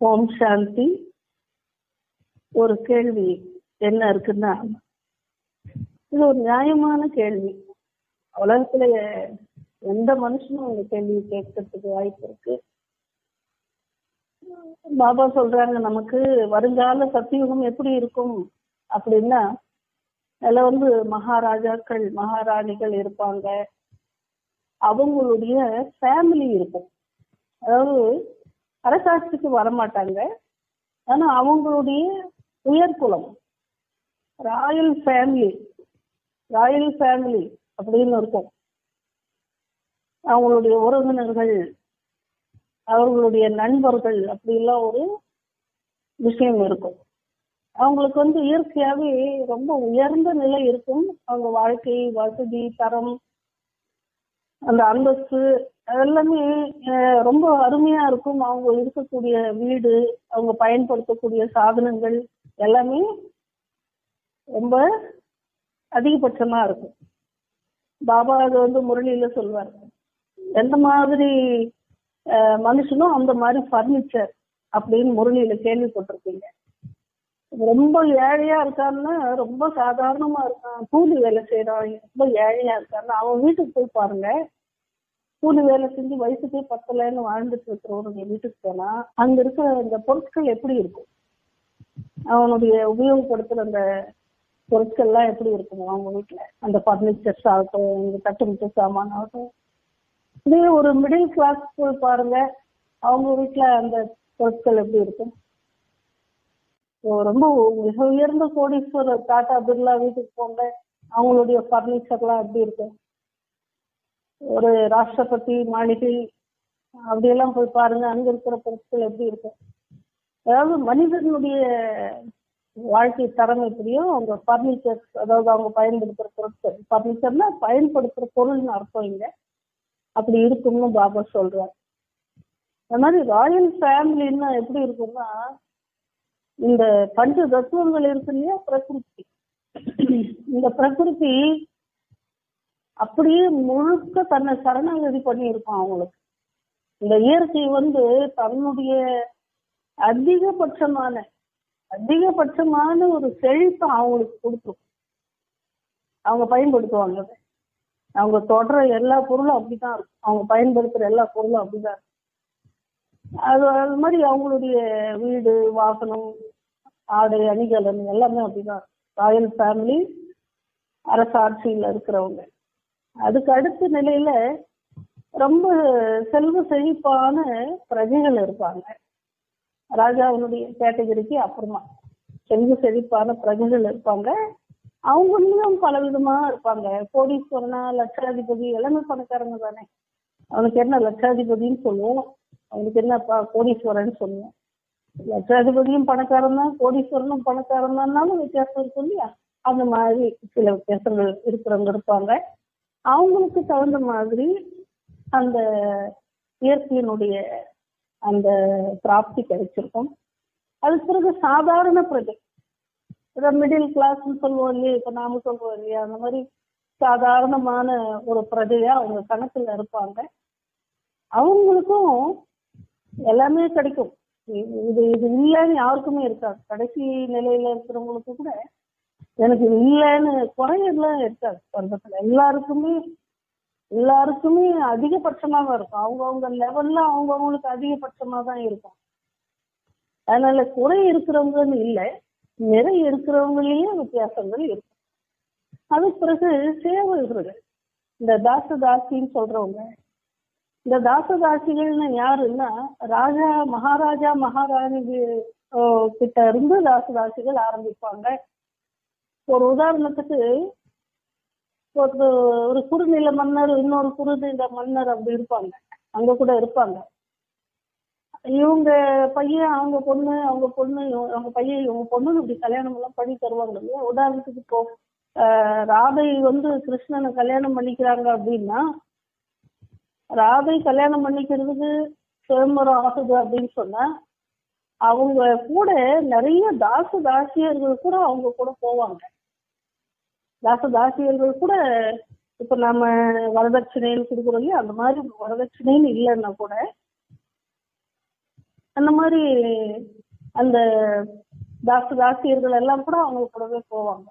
ஓம் சாந்தி. ஒரு கேள்வி என்ன இருக்குன்னா இது ஒரு நியாயமான கேள்வி. உலகத்துல எந்த மனுஷனும் இந்த கேள்வி கேட்கறதுக்கு வாய்ப்பு இருக்கு. பாபா சொல்றாங்க நமக்கு வருங்கால சத்தியுகம் எப்படி இருக்கும் அப்படின்னா அதுல வந்து மகாராஜாக்கள் மகாராணிகள் இருப்பாங்க. அவங்களுடைய ஃபேமிலி இருக்கும். அதாவது அரசாட்சிக்கு வரமாட்டாங்க. ஆனா அவங்களுடைய உயர்குலம் ராயல் ஃபேமிலி ராயல் ஃபேமிலி அப்படின்னு இருக்கும். அவங்களுடைய உறவினர்கள் அவர்களுடைய நண்பர்கள் அப்படிலாம் ஒரு விஷயம் இருக்கும். அவங்களுக்கு வந்து இயற்கையாகவே ரொம்ப உயர்ந்த நிலை இருக்கும். அவங்க வாழ்க்கை வசதி தரம் அந்த அந்தஸ்து அதெல்லாமே ரொம்ப அருமையா இருக்கும். அவங்க இருக்கக்கூடிய வீடு அவங்க பயன்படுத்தக்கூடிய சாதனங்கள் எல்லாமே ரொம்ப அதிகபட்சமா இருக்கும். பாபா அது வந்து முரளியில சொல்வார். எந்த மாதிரி மனுஷனும் அந்த மாதிரி பர்னிச்சர் அப்படின்னு முரளியில கேள்விப்பட்டிருக்கீங்க ரொம்ப ஏழையா இருக்காருன்னா ரொம்ப சாதாரணமா இருக்கான். கூலி வேலை செய்யறான் ரொம்ப ஏழையா இருக்கான்னு அவன் வீட்டுக்கு போய் பாருங்க. கூலி வேலை செஞ்சு வயசுக்கே பத்தலைன்னு வாழ்ந்துட்டு இருக்கிறவனுடைய வீட்டுக்கு போனா அங்க இருக்கிற அந்த பொருட்கள் எப்படி இருக்கும்? அவனுடைய உபயோகப்படுத்துற அந்த பொருட்கள்லாம் எப்படி இருக்கும் அவங்க வீட்டுல? அந்த பர்னிச்சர்ஸ் ஆகட்டும் இந்த தட்டுமுட்டு சாமான் ஆகட்டும். இதே ஒரு மிடில் கிளாஸ் போய் பாருங்க அவங்க வீட்டுல அந்த பொருட்கள் எப்படி இருக்கும்? இப்போ ரொம்ப மிக உயர்ந்த கோடீஸ்வரர் டாடா பிர்லா வீட்டுக்கு போங்க அவங்களுடைய ஃபர்னிச்சர்லாம் எப்படி இருக்கும்? ஒரு ராஷ்டிரபதி மாளிகை அப்படியெல்லாம் போய் பாருங்க. அங்க இருக்கிற பொருட்கள் எப்படி இருக்கும்? அதாவது மனிதனுடைய வாழ்க்கை தரம் எப்படியோ அவங்க பர்னிச்சர் அதாவது அவங்க பயன்படுத்துற பொருட்கள். பர்னிச்சர்னா பயன்படுத்துற பொருள்னு அர்த்தம் இங்க. அப்படி இருக்கும்னு பாபா சொல்றார். அந்த மாதிரி ராயல் ஃபேமிலின்னா எப்படி இருக்கும்னா இந்த பஞ்ச தத்துவங்கள் இருக்கு இல்லையா? பிரகிருதி. இந்த பிரகிருதி அப்படியே முழுக்க தன்னை சரணாகதி பண்ணி அவங்களுக்கு. இந்த இயற்கை வந்து தன்னுடைய அதிகபட்சமான அதிகபட்சமான ஒரு செழிப்பை அவங்களுக்கு கொடுத்துரும். அவங்க பயன்படுத்துவாங்க. அவங்க தொடர எல்லா பொருளும் அப்படிதான் இருக்கும். அவங்க பயன்படுத்துற எல்லா பொருளும் அப்படிதான் இருக்கும். அது அது மாதிரி அவங்களுடைய வீடு வாகனம் ஆடை அணிகலன் எல்லாமே அப்படிதான் ராயல் ஃபேமிலி அரசாட்சியில் இருக்கிறவங்க. அதுக்கு அடுத்த நிலையில ரொம்ப செல்வ செழிப்பான பிரஜைகள் இருப்பாங்க. ராஜாவினுடைய கேட்டகரிக்கு அப்புறமா செல்வ செழிப்பான பிரஜைகள் இருப்பாங்க. அவங்களும் பல விதமா இருப்பாங்க. கோடீஸ்வரனா லட்சாதிபதி எல்லாமே பணக்காரங்க தானே. அவனுக்கு என்ன லட்சாதிபதின்னு சொல்லுவோம். அவனுக்கு என்ன கோடீஸ்வரன் சொல்லுவோம். லட்சாதிபதியும் பணக்காரன் தான் கோடீஸ்வரனும் பணக்காரன் தான்னாலும் வித்தியாசம் இருக்கும் இல்லையா? அந்த மாதிரி சில வித்தியாசங்கள் இருக்கிறவங்க இருப்பாங்க. அவங்களுக்கு தகுந்த மாதிரி அந்த இயற்கையினுடைய அந்த பிராப்தி கிடைச்சிருக்கும். அது பிறகு சாதாரண பிரஜை. இதை மிடில் கிளாஸ்ன்னு சொல்லுவோம் இல்லையா? இப்ப நாம சொல்றோம் இல்லையா? அந்த மாதிரி சாதாரணமான ஒரு பிரஜையா அவங்க கணக்குல இருப்பாங்க. அவங்களுக்கும் எல்லாமே கிடைக்கும். இது இது இது இல்லைன்னு யாருக்குமே இருக்காது. கடைசி நிலையில இருக்கிறவங்களுக்கு கூட எனக்கு இல்லைன்னு குறையெல்லாம் இருக்காது. சொந்தத்துல எல்லாருக்குமே எல்லாருக்குமே அதிகபட்சமா தான் இருக்கும். அவங்கவுங்க லெவல்ல அவங்கவுங்களுக்கு அதிகபட்சமா தான் இருக்கும். அதனால குறை இருக்கிறவங்கன்னு இல்லை. நிறை இருக்கிறவங்களையே வித்தியாசங்கள் இருக்கும். அதுக்கு பிறகு சேவகர்கள் இந்த தாச தாசின்னு சொல்றவங்க. இந்த தாசதாசிகள்னு யாருன்னா ராஜா மகாராஜா மகாராணி கிட்ட இருந்து தாசதாசிகள் ஆரம்பிப்பாங்க. ஒரு உதாரணத்துக்கு ஒரு ஒரு குறுநில மன்னர் இன்னொரு குறுநில மன்னர் அப்படி இருப்பாங்க. அங்க கூட இருப்பாங்க. இவங்க பையன் அவங்க பொண்ணு அவங்க பொண்ணு அவங்க பையன் இவங்க பொண்ணு இப்படி கல்யாணம் எல்லாம் பண்ணி தருவாங்க இல்லையா உதாரணத்துக்கு இப்போ ராதை வந்து கிருஷ்ணனை கல்யாணம் பண்ணிக்கிறாங்க அப்படின்னா ராதை கல்யாணம் பண்ணிக்கிறதுக்கு சுயம்பரம் ஆகுது அப்படின்னு சொன்னா அவங்க கூட நிறைய தாசு தாசியர்கள் கூட அவங்க கூட போவாங்க. தாசதாசியர்கள் கூட இப்ப நாம வரதட்சணைன்னு கொடுக்குறோம் இல்லையா? அந்த மாதிரி வரதட்சணைன்னு இல்லைன்னா கூட அந்த மாதிரி அந்த தாசு தாசியர்கள் எல்லாம் கூட அவங்க கூடவே போவாங்க.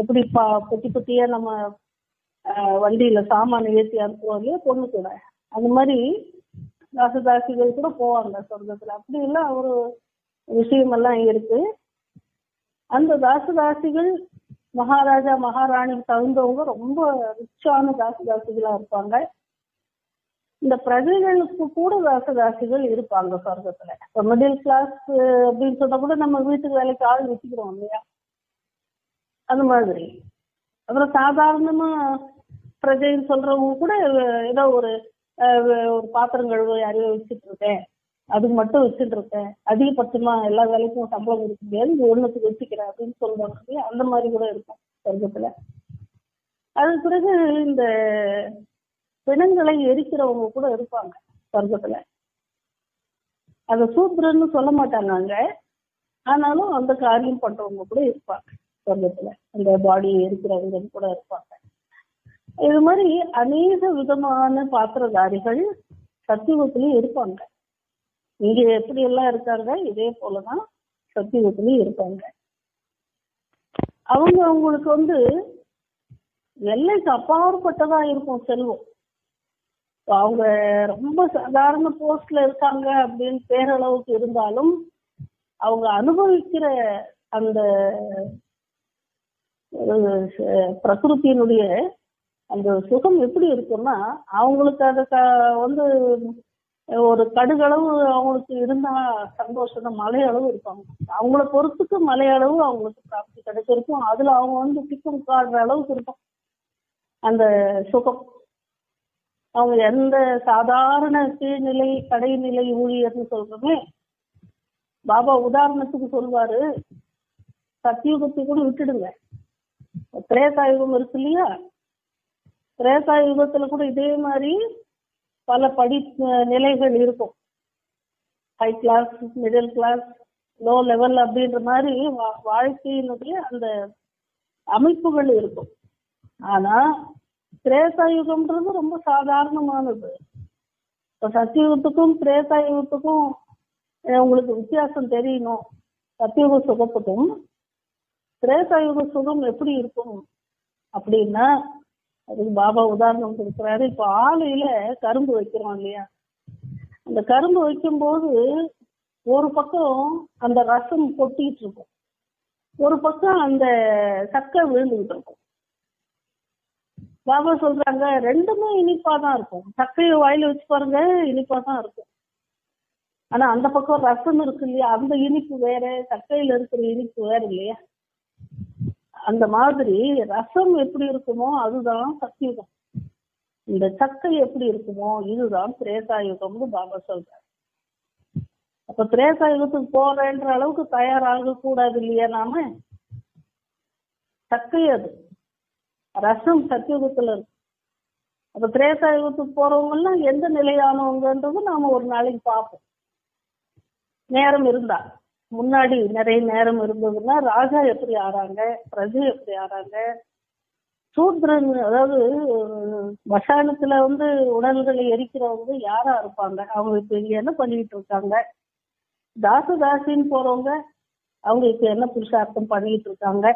எப்படி பா பொட்டி பொட்டியா நம்ம வண்டியில சாமான ஏற்றி அனுப்புவோம் இல்லையா? பொண்ணு கூட. அந்த மாதிரி தாசு தாசிகள் கூட போவாங்க சொர்க்கத்துல. அப்படி எல்லாம் ஒரு விஷயமெல்லாம் இருக்கு. அந்த தாசு தாசிகள் மகாராஜா மகாராணிக்கு தகுந்தவங்க ரொம்ப ரிச்சான தாசுதாசிகளா இருப்பாங்க. இந்த பிரஜைகளுக்கு கூட தாசதாசிகள் இருப்பாங்க சொர்க்கத்துல. இப்ப மிடில் கிளாஸ் அப்படின்னு சொன்னா கூட நம்ம வீட்டுக்கு வேலைக்கு ஆள் வச்சுக்கிறோம் இல்லையா? அந்த மாதிரி. அப்புறம் சாதாரணமா பிரஜைன்னு சொல்றவங்க கூட ஏதோ ஒரு அஹ், ஒரு பாத்திரம் கழுவ யாரையோ வச்சுட்டு இருக்கேன். அதுக்கு மட்டும் வச்சுட்டு இருக்கேன். அதிகபட்சமா எல்லா வேலைக்கும் சம்பளம் கொடுக்க முடியாது இது ஒண்ணுத்துக்கு வச்சுக்கிறேன் அப்படின்னு சொல்லுவாங்க இல்லையா? அந்த மாதிரி கூட இருக்கும் சொர்க்கத்துல. அது பிறகு இந்த பிணங்களை எரிக்கிறவங்க கூட இருப்பாங்க சொர்க்கத்துல. அத சூத்திரன்னு சொல்ல மாட்டாங்க அங்க. ஆனாலும் அந்த காரியம் பண்றவங்க கூட இருப்பாங்க சொர்க்கத்துல. அந்த பாடியை எரிக்கிறவங்க கூட இருப்பாங்க. இது மாதிரி அநேக விதமான பாத்திரதாரிகள் சத்தியுகத்திலயும் இருப்பாங்க. இங்க எப்படி எல்லாம் இருக்காங்க இதே போலதான் சத்தியத்திலயும் இருப்பாங்க அவங்க அவங்களுக்கு வந்து எல்லைக்கு அப்பாற்பட்டதா இருக்கும் செல்வம். அவங்க ரொம்ப சாதாரண போஸ்ட்ல இருக்காங்க அப்படின்னு பேரளவுக்கு இருந்தாலும் அவங்க அனுபவிக்கிற அந்த பிரகிருத்தியினுடைய அந்த சுகம் எப்படி இருக்கும்னா அவங்களுக்கு அதை வந்து ஒரு கடுகளவு அவங்களுக்கு இருந்தா சந்தோஷம் தான் மலையளவு இருப்பாங்க. அவங்கள பொறுத்துக்கு மலையளவு அவங்களுக்கு பிராப்தி கிடைச்சிருக்கும். அதுல அவங்க வந்து பிக்கம் காடுற அளவுக்கு இருக்கும். அந்த சுகம். அவங்க எந்த சாதாரண கீழ்நிலை கடைநிலை ஊழியர்னு சொல்றோமே பாபா உதாரணத்துக்கு சொல்வாரு சத்தியுகத்தை கூட விட்டுடுங்க. திரேதாயுகம் இருக்கு இல்லையா? திரேதாயுகத்துல கூட இதே மாதிரி பல படி நிலைகள் இருக்கும். High class middle class low level அப்படின்ற மாதிரி வா- வாழ்க்கையினுடைய அந்த அமைப்புகள் இருக்கும். ஆனா திரேசாயுகம்ன்றது ரொம்ப சாதாரணமானது. இப்ப சத்தியுகத்துக்கும் திரேசாயுகத்துக்கும் உங்களுக்கு வித்தியாசம் தெரியணும். சத்தியுக சுகத்துக்கும் திரேசாயுக சுகம் எப்படி இருக்கும் அப்படின்னா அதுக்கு பாபா உதாரணம் கொடுக்குறாரு. இப்ப ஆலையில கரும்பு வைக்கிறோம் இல்லையா? அந்த கரும்பு வைக்கும் போது ஒரு பக்கம் அந்த ரசம் கொட்டிட்டு இருக்கும். ஒரு பக்கம் அந்த சக்கை விழுந்துகிட்டு இருக்கும். பாபா சொல்றாங்க ரெண்டுமே இனிப்பா தான் இருக்கும். சக்கையை வாயில வச்சு பாருங்க இனிப்பா தான் இருக்கும். ஆனா அந்த பக்கம் ரசம் இருக்கு இல்லையா? அந்த இனிப்பு வேற சக்கையில இருக்கிற இனிப்பு வேற இல்லையா? அந்த மாதிரி ரசம் எப்படி இருக்குமோ அதுதான் சத்தியுகம் இந்த சக்கை எப்படி இருக்குமோ இதுதான் திரேசாயுகம்னு பாபா சொல்றாரு. அப்ப திரேசாயுகத்துக்கு போறேன்ற அளவுக்கு தயாராக கூடாது இல்லையா நாம? சக்கை அது. ரசம் சத்தியுகத்துல இருக்கு. அப்ப திரேசாயுகத்துக்கு போறவங்க எல்லாம் எந்த நிலையானவங்கன்றது நாம ஒரு நாளைக்கு பார்ப்போம். நேரம் இருந்தா. முன்னாடி நிறைய நேரம் இருந்ததுன்னா ராஜா எப்படி ஆறாங்க பிரஜை எப்படி ஆறாங்க சூத்ரன் அதாவது மசானத்துல வந்து உடல்களை எரிக்கிறவங்க யாரா இருப்பாங்க? அவங்க இப்ப இங்க என்ன பண்ணிட்டு இருக்காங்க? தாசதாசின்னு போறவங்க அவங்க இப்ப என்ன புருஷார்த்தம் பண்ணிட்டு இருக்காங்க?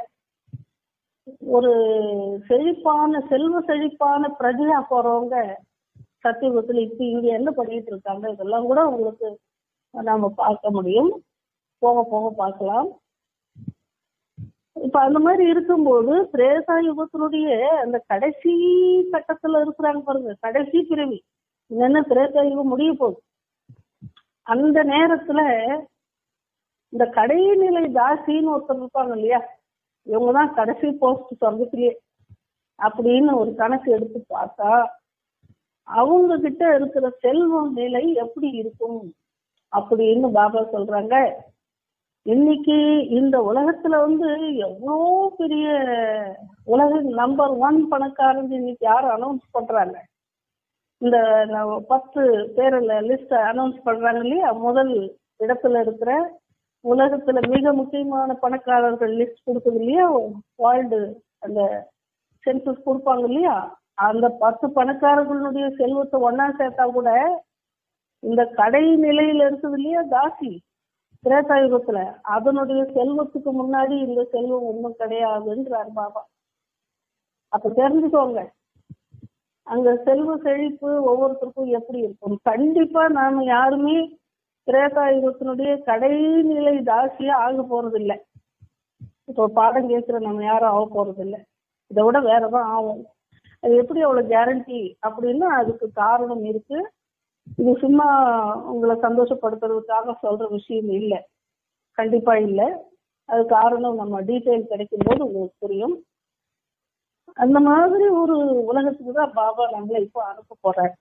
ஒரு செழிப்பான செல்வ செழிப்பான பிரஜையா போறவங்க சத்தியுகத்துல இப்ப இங்க என்ன பண்ணிட்டு இருக்காங்க? இதெல்லாம் கூட உங்களுக்கு நாம பார்க்க முடியும். போக போக பார்க்கலாம். இப்ப அந்த மாதிரி இருக்கும்போது திரேசா யுகத்தினுடைய அந்த கடைசி கட்டத்துல இருக்கிறாங்க பாருங்க கடைசி பிறவி. என்ன திரேசா யுகம் முடிய போகுது? அந்த நேரத்துல இந்த கடைநிலை தாசின்னு ஒருத்தர் இருப்பாங்க இல்லையா? இவங்கதான் கடைசி போஸ்ட் சொர்க்கத்திலேயே அப்படின்னு ஒரு கணக்கு எடுத்து பார்த்தா அவங்க கிட்ட இருக்கிற செல்வம் நிலை எப்படி இருக்கும் அப்படின்னு பாபா சொல்றாங்க. இன்னைக்கு இந்த உலகத்துல வந்து எவ்வளோ பெரிய உலக நம்பர் ஒன் பணக்காரன் இன்னைக்கு யாரும் அனௌன்ஸ் பண்றாங்க. இந்த பத்து பேரில் லிஸ்ட் அனௌன்ஸ் பண்றாங்க இல்லையா? முதல் இடத்துல இருக்கிற உலகத்துல மிக முக்கியமான பணக்காரர்கள் லிஸ்ட் கொடுக்குது இல்லையா? வேர்ல்டு அந்த சென்சஸ் கொடுப்பாங்க இல்லையா? அந்த பத்து பணக்காரர்களுடைய செல்வத்தை ஒன்னா சேர்த்தா கூட இந்த கடை நிலையில இருக்குது இல்லையா? தாசி. திரேதாயுகத்துல அதனுடைய செல்வத்துக்கு முன்னாடி இந்த செல்வம் ஒண்ணும் கிடையாதுன்றார் பாபா. அப்ப தெரிஞ்சுக்கோங்க. அங்க செல்வ செழிப்பு ஒவ்வொருத்தருக்கும் எப்படி இருக்கும்? கண்டிப்பா நாம யாருமே திரேதாயுகத்தினுடைய கடைநிலை தாசியா ஆக போறது இல்லை இப்போ பாடம் கேட்கிற நம்ம யாரும் ஆக போறது இல்லை இதை விட வேறதான் ஆகும். அது எப்படி அவ்வளவு கேரண்டி அப்படின்னா அதுக்கு காரணம் இருக்கு. இது சும்மா உங்களை சந்தோஷப்படுத்துறதுக்காக சொல்ற விஷயம் இல்லை. கண்டிப்பா இல்லை. அது காரணம் நம்ம டீட்டெயில் கிடைக்கும் போது உங்களுக்கு புரியும். அந்த மாதிரி ஒரு உலகத்துக்கு தான் பாபா நம்மளை இப்போ அனுப்ப போறாரு.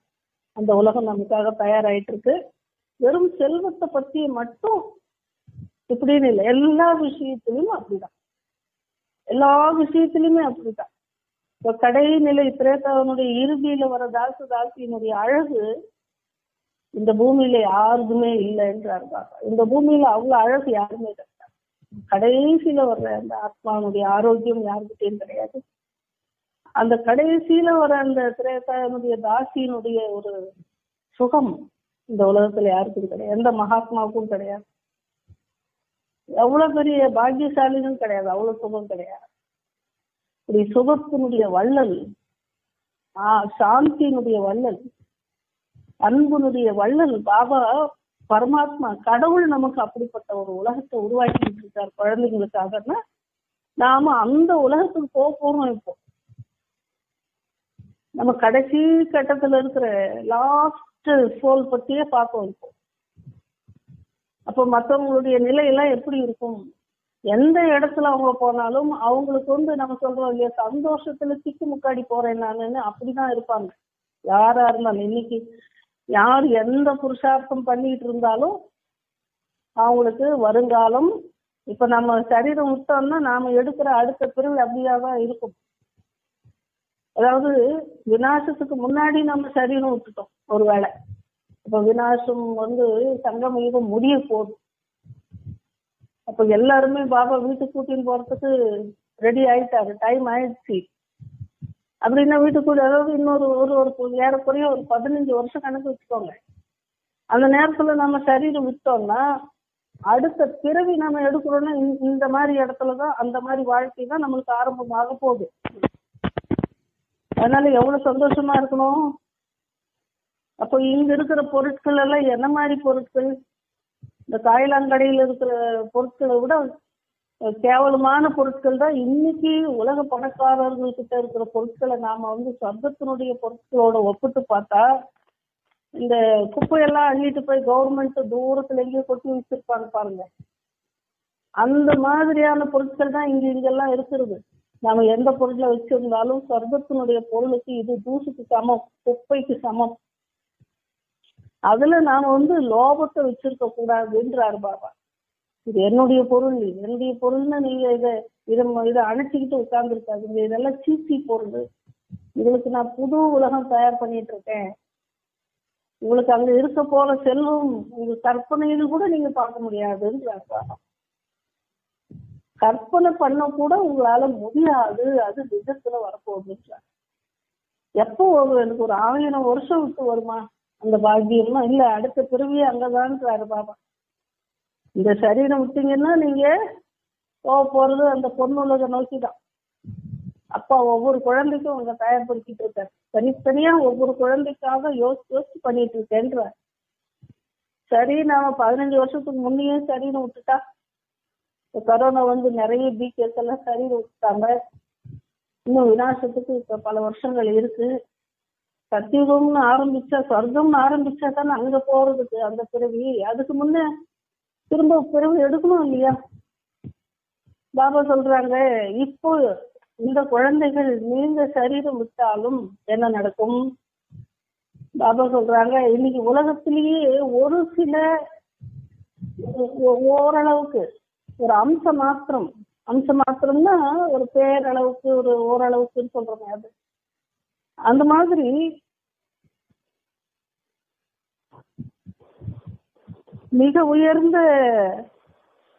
அந்த உலகம் நமக்காக தயாராயிட்டு இருக்கு. வெறும் செல்வத்தை பத்தி மட்டும் இப்படின்னு இல்லை. எல்லா விஷயத்திலுமே அப்படிதான். எல்லா விஷயத்திலுமே அப்படிதான். கடை நிலை திரேதாவனுடைய இறுதியில வர தாசு தாசியினுடைய அழகு இந்த பூமியில யாருக்குமே இல்லைன்றாரு பாபா. இந்த பூமியில அவ்வளவு அழகு யாருமே கிடையாது கடைசியில வர்ற அந்த ஆத்மாவுடைய ஆரோக்கியம் யாருக்கிட்டையும் கிடையாது. அந்த கடைசியில வர அந்த திரேதாவினுடைய தாசியினுடைய ஒரு சுகம் இந்த உலகத்துல யாருக்கும் கிடையாது. எந்த மகாத்மாவுக்கும் கிடையாது. எவ்வளவு பெரிய பாக்கியசாலினும் கிடையாது. அவ்வளவு சுகம் கிடையாது. இப்படி சுகத்தினுடைய வள்ளல் ஆஹ் சாந்தியினுடைய வள்ளல் அன்புனுடைய வள்ளல் பாபா பரமாத்மா கடவுள் நமக்கு அப்படிப்பட்ட ஒரு உலகத்தை உருவாக்கிட்டு இருக்கார் குழந்தைங்களுக்காகன்னா நாம அந்த உலகத்துக்கு போக போறோம் இப்போ. நம்ம கடைசி கட்டத்துல இருக்கிற லாஸ்ட் சோல் பத்தியே பார்ப்போம் இப்போ. அப்போ மற்றவங்களுடைய நிலையெல்லாம் எப்படி இருக்கும்? எந்த இடத்துல அவங்க போனாலும் அவங்களுக்கு வந்து நம்ம சொல்றோம் இல்லையா சந்தோஷத்துல திக்கு முக்காடி போறேன் நானுன்னு அப்படிதான் இருப்பாங்க. யாரா இருந்தாலும் இன்னைக்கு யார் எந்த புருஷார்த்தம் பண்ணிட்டு இருந்தாலும் அவங்களுக்கு வருங்காலம் இப்ப நம்ம சரீரம் விட்டோம்னா நாம எடுக்கிற அடுத்த பிரிவு அப்படியா தான் இருக்கும். அதாவது விநாசத்துக்கு முன்னாடி நம்ம சரீரம் விட்டுட்டோம் ஒருவேளை. இப்ப விநாசம் வந்து சங்கம் யுகம் முடிய போகுது. அப்ப எல்லாருமே பாபா வீட்டுக்கு கூட்டின்னு போறதுக்கு ரெடி ஆயிட்டாரு. டைம் ஆயிடுச்சு. அப்படின்னா வீட்டுக்குள்ள அதாவது இன்னொரு ஒரு ஒரு ஏறக்குறைய ஒரு பதினஞ்சு வருஷம் கணக்கு வச்சுக்கோங்க. அந்த நேரத்துல நம்ம சரீரம் விட்டோம்னா அடுத்த பிறவி நம்ம எடுக்கிறோம்னா இந்த மாதிரி இடத்துலதான் அந்த மாதிரி வாழ்க்கை தான் நம்மளுக்கு ஆரம்பமாக போகுது. அதனால எவ்வளவு சந்தோஷமா இருக்கணும்? அப்போ இங்க இருக்கிற பொருட்கள் எல்லாம் என்ன மாதிரி பொருட்கள்? இந்த காயலாங்கடையில இருக்கிற பொருட்களை விட கேவலமான பொருட்கள் தான். இன்னைக்கு உலக பணக்காரர்கள் கிட்ட இருக்கிற பொருட்களை நாம வந்து சொர்க்கத்தினுடைய பொருட்களோட ஒப்பிட்டு பார்த்தா இந்த குப்பையெல்லாம் அள்ளிட்டு போய் கவர்மெண்ட் தூரத்துல எங்கேயோ கொட்டி வச்சிருப்பாங்க பாருங்க. அந்த மாதிரியான பொருட்கள் தான் இங்க இங்கெல்லாம் இருக்கிறது. நாம எந்த பொருளை வச்சிருந்தாலும் சொர்க்கத்தினுடைய பொருளுக்கு இது தூசுக்கு சமம் குப்பைக்கு சமம். அதுல நாம வந்து லோபத்தை வச்சிருக்க கூடாதுன்றாரு பாபா. இது என்னுடைய பொருள் என்னுடைய பொருள்னா நீங்க இதை இதை இதை அணைச்சிக்கிட்டு உட்கார்ந்துருக்காதுங்க. இதெல்லாம் சீசி பொருள் உங்களுக்கு நான் புது உலகம் தயார் பண்ணிட்டு இருக்கேன் உங்களுக்கு அங்க இருக்க போற செல்வம் உங்க கற்பனையில் கூட நீங்க பார்க்க முடியாதுன்னு கற்பனை பண்ண கூட உங்களால முடியாது. அது நிஜத்துல வரப்போகுதுன்றார் எப்போ ஒரு எனக்கு ஒரு ஆயிரம் வருஷம் விட்டு வருமா? அந்த பாக்கியம்னா இல்ல. அடுத்த பிறவியே அங்கதான்றாரு பாபா. இந்த சரீரம் விட்டீங்கன்னா நீங்க போக போறது அந்த பொண்ணுலக நோக்கி தான் அப்பா ஒவ்வொரு குழந்தைக்கும் உங்க தயார்படுத்திட்டு இருக்காரு தனித்தனியா ஒவ்வொரு குழந்தைக்காக யோசிச்சு யோசிச்சு பண்ணிட்டு இருக்கேன்ற. சரி நாம பதினஞ்சு வருஷத்துக்கு முன்னையும் சரீரம் விட்டுட்டா? இப்போ வந்து நிறைய பிகேஸ் எல்லாம் சரீரம் விட்டுட்டாங்க. இன்னும் விநாசத்துக்கு இப்ப பல வருஷங்கள் இருக்கு. சத்தியுகம்னு ஆரம்பிச்சா சொர்க்கம்னு ஆரம்பிச்சா தானே அங்க போறதுக்கு அந்த பிறவி. அதுக்கு முன்ன திரும்ப பிறவி எடுக்கணும் இல்லையா? பாபா சொல்றாங்க இப்போ இந்த குழந்தைகள் நீங்க சரீரம் விட்டாலும் என்ன நடக்கும்? பாபா சொல்றாங்க இன்னைக்கு உலகத்திலேயே ஒரு சில ஓரளவுக்கு ஒரு அம்சம் மாத்திரம் அம்ச மாத்திரம்னா ஒரு பேரளவுக்கு ஒரு ஓரளவுக்குன்னு சொல்றோமே அது அந்த மாதிரி மிக உயர்ந்த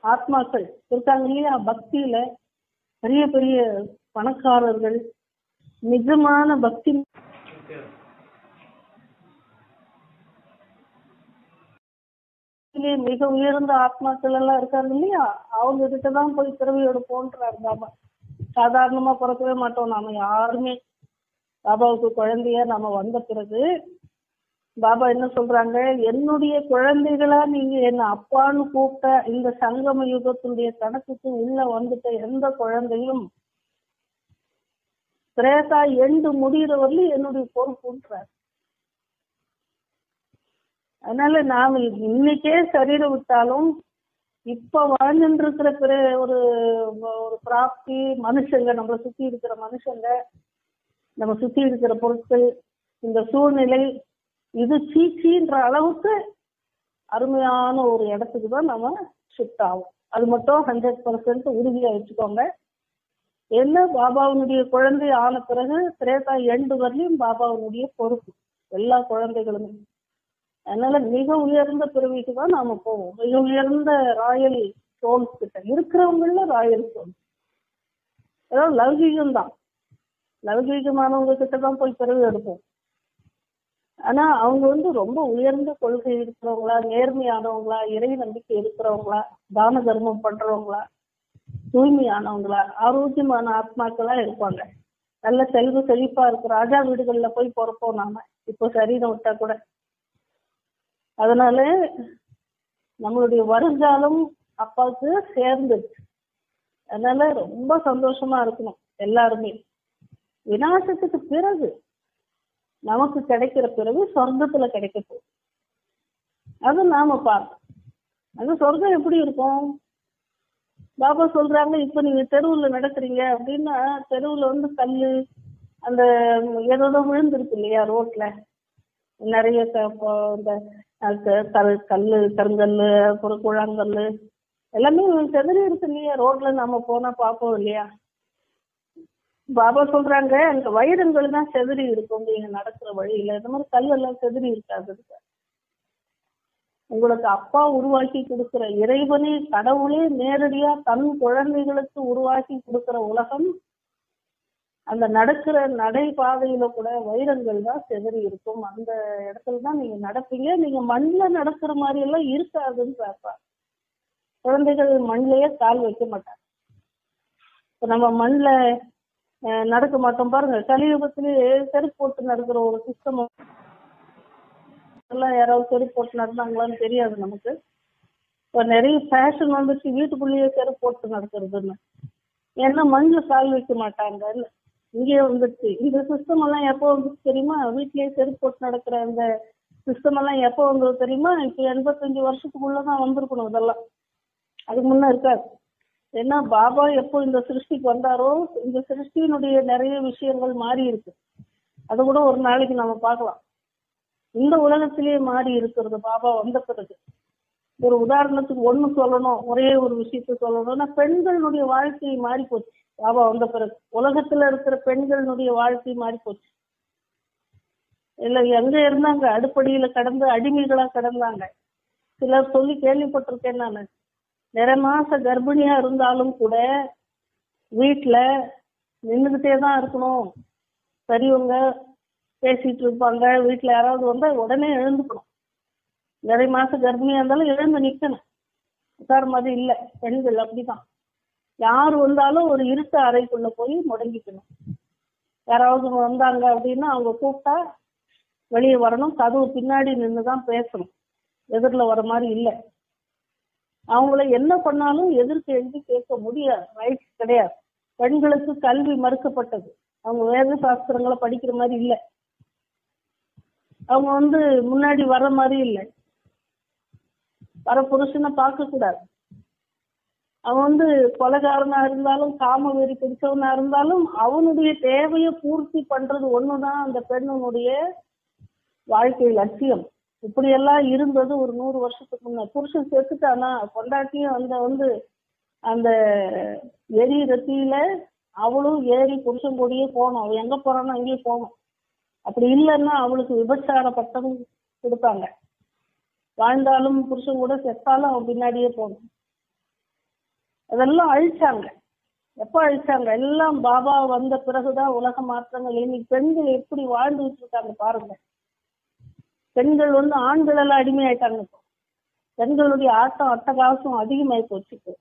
ஆத்மாக்கள் இருக்காங்க இல்லையா பக்தியில பெரிய பெரிய பணக்காரர்கள் நிஜமான பக்தி மிக உயர்ந்த ஆத்மாக்கள் எல்லாம் இருக்காங்க இல்லையா? அவங்க கிட்டதான் போய் பிறவி போன்ற பாபா. சாதாரணமா பிறக்கவே மாட்டோம். நாம யாருமே பாபாவுக்கு குழந்தைய நாம வந்த பிறகு பாபா என்ன சொல்றாங்க? என்னுடைய குழந்தைகளா நீங்க என்ன அப்பான்னு கூப்பிட்ட இந்த சங்கம யுகத்துடைய கணக்குக்கு உள்ள வந்துட்ட எந்த குழந்தையும் திரேசா எண்டு முடிகிற வரலும் என்னுடைய பொறுப்புன்றார் அதனால நாம இன்னைக்கே சரீரம் விட்டாலும் இப்ப வாழ்ந்துட்டு இருக்கிற பிற ஒரு ஒரு பிராப்தி மனுஷங்க நம்மளை சுத்தி இருக்கிற மனுஷங்க நம்ம சுத்தி இருக்கிற பொருட்கள் இந்த சூழ்நிலை இது சீச்சின்ற அளவுக்கு அருமையான ஒரு இடத்துக்கு தான் நம்ம ஷிஃப்ட் ஆகும். அது மட்டும் ஹண்ட்ரட் பர்சன்ட் உறுதியா வச்சுக்கோங்க. என்ன பாபாவினுடைய குழந்தை ஆன பிறகு திரேதா எண்டு வரலையும் பாபாவினுடைய பொறுப்பு. எல்லா குழந்தைகளுமே. அதனால மிக உயர்ந்த பிறவிக்கு தான் நாம போவோம். மிக உயர்ந்த ராயல் சோல்ஸ் கிட்ட இருக்கிறவங்கள ராயல் சோல்ஸ். ஏதாவது லௌகீகம் தான் லௌகீகமானவங்க கிட்ட தான் போய் பிறவி எடுப்போம். ஆனா அவங்க வந்து ரொம்ப உயர்ந்த கொள்கை இருக்கிறவங்களா நேர்மையானவங்களா இறை நம்பிக்கை இருக்கிறவங்களா தான தர்மம் பண்றவங்களா தூய்மையானவங்களா ஆரோக்கியமான ஆத்மாக்களா இருப்பாங்க. நல்ல செல்வ செழிப்பா இருக்கு. ராஜா வீடுகள்ல போய் பிறப்போம் நாம. இப்போ சரீரம் விட்டா கூட. அதனால நம்மளுடைய வருங்காலம் அப்பாவுக்கு சேர்ந்துச்சு அதனால ரொம்ப சந்தோஷமா இருக்கணும் எல்லாருமே. விநாசத்துக்கு பிறகு நமக்கு கிடைக்கிற பிறகு சொர்க்கத்துல கிடைக்க போகுது. அது நாம பார்க்கணும். அது சொர்க்கம் எப்படி இருக்கும்? பாபா சொல்றாங்க இப்ப நீங்க தெருவுல நடக்கிறீங்க அப்படின்னா தெருவுல வந்து கல்லு அந்த ஏதோ விழுந்திருக்கு இல்லையா ரோட்ல? நிறைய இந்த கல்லு கருங்கல்லு அப்புறம் குழாங்கல்லு எல்லாமே செதறி இருக்கு இல்லையா? ரோட்ல நாம போனா பார்ப்போம் இல்லையா? பாபா சொல்றாங்க அந்த வைரங்கள் தான் செதறி இருக்கும் நீங்க நடக்கிற வழியில. இந்த மாதிரி கல்லெல்லாம் செதறி இருக்காது. உங்களுக்கு அப்பா உருவாக்கி கொடுக்கிற இறைவனே கடவுளே நேரடியா தன் குழந்தைகளுக்கு உருவாக்கி கொடுக்கிற உலகம் அந்த நடக்கிற நடைபாதையில கூட வைரங்கள் தான் செதறி இருக்கும். அந்த இடத்துல தான் நீங்க நடப்பீங்க. நீங்க மண்ணில் நடக்கிற மாதிரி எல்லாம் இருக்காதுன்னு பார்ப்பா குழந்தைகள் மண்ணிலேயே கால் வைக்க மாட்டாங்க. இப்ப நம்ம மண்ணில் நடக்க மாட்டோம். பாருங்க கலியுகத்திலேயே செருப்பு போட்டு நடக்கிற ஒரு சிஸ்டம் எல்லாம் யாராவது செருப்பு போட்டு நடந்தாங்களான்னு தெரியாது நமக்கு. இப்போ நிறைய ஃபேஷன் வந்துச்சு. வீட்டுக்குள்ளேயே செருப்பு போட்டு நடக்கிறதுன்னு. ஏன்னா மஞ்சள் கால் வைக்க மாட்டாங்க. இங்கே வந்துச்சு இந்த சிஸ்டம் எல்லாம் எப்போ வந்துச்சு தெரியுமா? வீட்லயே செருப்பு போட்டு நடக்கிற இந்த சிஸ்டம் எல்லாம் எப்போ வந்தது தெரியுமா? இப்போ எண்பத்தஞ்சு வருஷத்துக்குள்ளதான் வந்திருக்கணும் இதெல்லாம். அதுக்கு முன்ன இருக்காது. ஏன்னா பாபா எப்போ இந்த சிருஷ்டிக்கு வந்தாரோ இந்த சிருஷ்டியினுடைய நிறைய விஷயங்கள் மாறி இருக்கு. அது கூட ஒரு நாளைக்கு நம்ம பார்க்கலாம். இந்த உலகத்திலேயே மாறி இருக்கிறது பாபா வந்த பிறகு. ஒரு உதாரணத்துக்கு ஒண்ணு சொல்லணும் ஒரே ஒரு விஷயத்த சொல்லணும்னா பெண்களுடைய வாழ்க்கை மாறி போச்சு. பாபா வந்த பிறகு. உலகத்துல இருக்கிற பெண்களுடைய வாழ்க்கை மாறி போச்சு. இல்ல எங்க இருந்தாங்க? அடுப்படியில கடந்து அடிமைகளா கிடந்தாங்க. சிலர் சொல்லி கேள்விப்பட்டிருக்கேன் நான். நிறைய மாச கர்ப்பிணியா இருந்தாலும் கூட வீட்டுல நின்றுகிட்டே தான் இருக்கணும். பெரியவங்க பேசிட்டு இருப்பாங்க. வீட்டுல யாராவது வந்தா உடனே எழுந்துக்கணும். நிறை மாச கர்ப்பிணியா இருந்தாலும் எழுந்து நிக்கணும். உட்கார மாதிரி இல்ல. பெண்கள் அப்படிதான். யார் வந்தாலும் ஒரு இருட்டு அறைக்குள்ள போய் முடங்கிக்கணும். யாராவது வந்தாங்க அப்படின்னா அவங்க கூப்பிட்டா வெளியே வரணும். கதவு பின்னாடி நின்று தான் பேசணும். எதிரில் வர மாதிரி இல்லை. அவங்கள என்ன பண்ணாலும் எதிர்த்து எழுதி கேட்க முடியாது. ரைட்ஸ் கிடையாது. பெண்களுக்கு கல்வி மறுக்கப்பட்டது. அவங்க வேத சாஸ்திரங்களை படிக்கிற மாதிரி இல்லை. அவங்க வந்து முன்னாடி வர மாதிரி இல்லை. வர புருஷனை பார்க்க கூடாது. அவன் வந்து கொலைகாரனா இருந்தாலும் காம வெறி பிடிச்சவனா இருந்தாலும் அவனுடைய தேவையை பூர்த்தி பண்றது ஒண்ணுதான் அந்த பெண்ணுடைய வாழ்க்கை லட்சியம். இப்படி எல்லாம் இருந்தது ஒரு நூறு வருஷத்துக்கு முன்ன. புருஷன் செத்துட்டானா? பொண்டாட்டியும் அந்த வந்து அந்த எரி ரத்தியில அவளும் ஏறி புருஷன் கூடயே போனோம். அவள் எங்க போறானோ அங்கேயே போகணும் அப்படி இல்லைன்னா அவளுக்கு விபச்சார பட்டம் கொடுத்தாங்க. வாழ்ந்தாலும் புருஷன் கூட செத்தாலும் அவன் பின்னாடியே போகணும் அதெல்லாம் அழிச்சாங்க. எப்ப அழிச்சாங்க? எல்லாம் பாபா வந்த பிறகுதான் உலக மாற்றங்கள். இன்னைக்கு பெண்கள் எப்படி வாழ்ந்துட்டு இருக்காங்க பாருங்க. பெண்கள் வந்து ஆண்கள் எல்லாம் அடிமையாயிட்டாங்க இப்போ. பெண்களுடைய ஆட்டம் அட்டகாசம் அதிகமாயி போச்சு இப்போ.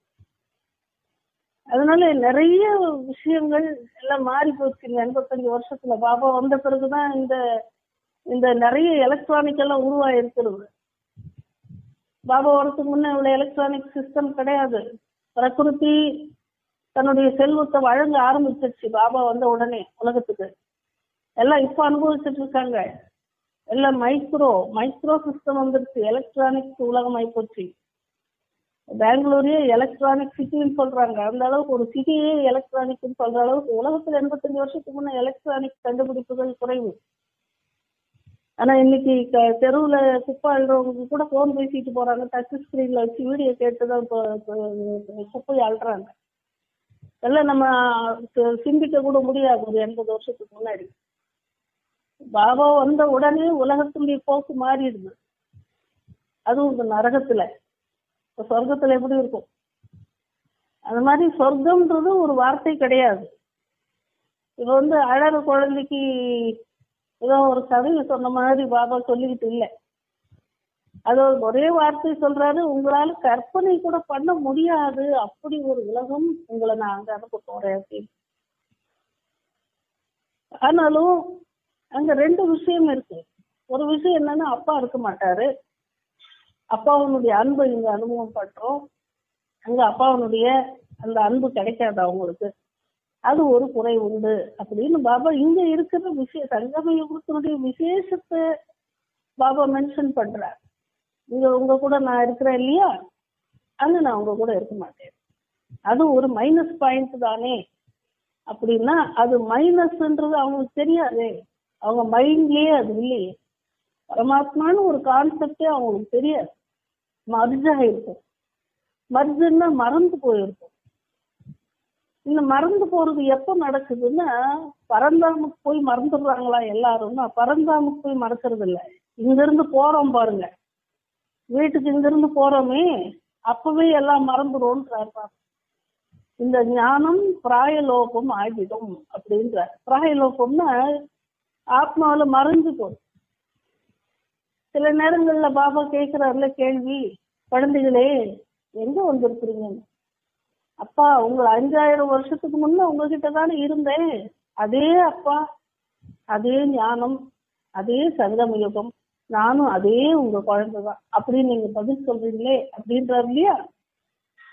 அதனால நிறைய விஷயங்கள் எல்லாம் மாறி போச்சு இந்த எண்பத்தஞ்சு வருஷத்துல. பாபா வந்த பிறகுதான் இந்த இந்த நிறைய எலக்ட்ரானிக் எல்லாம் உருவாயிருக்கிறது. பாபா வரதுக்கு முன்ன இவ்வளவு எலக்ட்ரானிக் சிஸ்டம் கிடையாது. பிரகிருதி தன்னுடைய செல்வத்தை வழங்க ஆரம்பிச்சிருச்சு. பாபா வந்த உடனே உலகத்துக்கு. எல்லாம் இப்ப அனுபவிச்சுட்டு இருக்காங்க. எல்லாம் மைக்ரோ மைக்ரோ சிஸ்டம் வந்துருச்சு எலக்ட்ரானிக்ஸ் உலகம் ஆயிப்போச்சு பெங்களூரே எலக்ட்ரானிக் சிட்டின்னு சொல்றாங்க அந்த அளவுக்கு ஒரு சிட்டியே எலக்ட்ரானிக்னு சொல்ற அளவுக்கு உலகத்துல எண்பத்தஞ்சு வருஷத்துக்கு முன்ன எலக்ட்ரானிக் கண்டுபிடிப்புகள் குறைவு ஆனா இன்னைக்கு தெருவுல குப்பை அழுறவங்க கூட போன் பேசிட்டு போறாங்க டச் ஸ்கிரீன்ல வச்சு வீடியோ கேட்டுதான் இப்போ இப்போ குப்பையை அழுறாங்க எல்லாம் நம்ம சிந்திக்க கூட முடியாது ஒரு எண்பது வருஷத்துக்கு முன்னாடி பாபா வந்த உடனே உலகத்துடைய போக்கு மாறிடுது. அதுவும் இந்த நரகத்துல. இப்ப சொர்க்கத்துல எப்படி இருக்கும்? அந்த மாதிரி சொர்க்கம்ன்றது ஒரு வார்த்தை கிடையாது. இப்ப வந்து அழற குழந்தைக்கு ஏதோ ஒரு கதையை சொன்ன மாதிரி பாபா சொல்லிக்கிட்டு இல்லை. அது ஒரே வார்த்தை சொல்றாரு. உங்களால கற்பனை கூட பண்ண முடியாது. அப்படி ஒரு உலகம் உங்களை நான் அங்க அனுப்ப போறேன் அப்படின்னு. ஆனாலும் அங்க ரெண்டு விஷயம் இருக்கு. ஒரு விஷயம் என்னன்னா அப்பா இருக்க மாட்டாரு. அப்பாவனுடைய அன்பை இங்க அனுபவம் பண்றோம் அங்க அப்பாவனுடைய அந்த அன்பு கிடைக்காது அவங்களுக்கு. அது ஒரு குறை உண்டு அப்படின்னு பாபா இங்க இருக்கிற விஷய சங்கம யுகத்தினுடைய விசேஷத்தை பாபா மென்ஷன் பண்றார். இங்க உங்க கூட நான் இருக்கிறேன் இல்லையா? அங்க நான் உங்க கூட இருக்க மாட்டேன். அது ஒரு மைனஸ் பாயிண்ட் தானே. அப்படின்னா அது மைனஸ்ன்றது அவங்களுக்கு தெரியாதே. அவங்க மைண்ட்லயே அது இல்லையே. பரமாத்மான்னு ஒரு கான்செப்டே அவங்களுக்கு தெரியாது. மர்ஜா இருக்கும் மர்ஜன்னா மறந்து போயிருக்கும். இந்த மறந்து போறது எப்ப நடக்குதுன்னா பரந்தாமுக்கு போய் மறந்துடுறாங்களா எல்லாரும்னா பரந்தாமுக்கு போய் மறக்கிறது இல்ல இங்க இருந்து போறோம் பாருங்க. வீட்டுக்கு இங்க இருந்து போறோமே அப்பவே எல்லாம் மறந்துடும் இந்த ஞானம் பிராயலோகம் ஆகிடும் அப்படின்ற பிராயலோகம்னா ஆத்மாவில மறைஞ்சு போகும் சில நேரங்கள்ல பாபா கேட்கிறாருல கேள்வி குழந்தைகளே எங்க வந்திருக்கிறீங்க? அப்பா உங்க அஞ்சாயிரம் வருஷத்துக்கு முன்ன உங்ககிட்ட தானே இருந்தேன். அதே அப்பா அதே ஞானம் அதே சங்கம யுகம் நானும் அதே உங்க குழந்தைதான். அப்படின்னு நீங்க பதில் சொல்றீங்களே அப்படின்றாரு இல்லையா?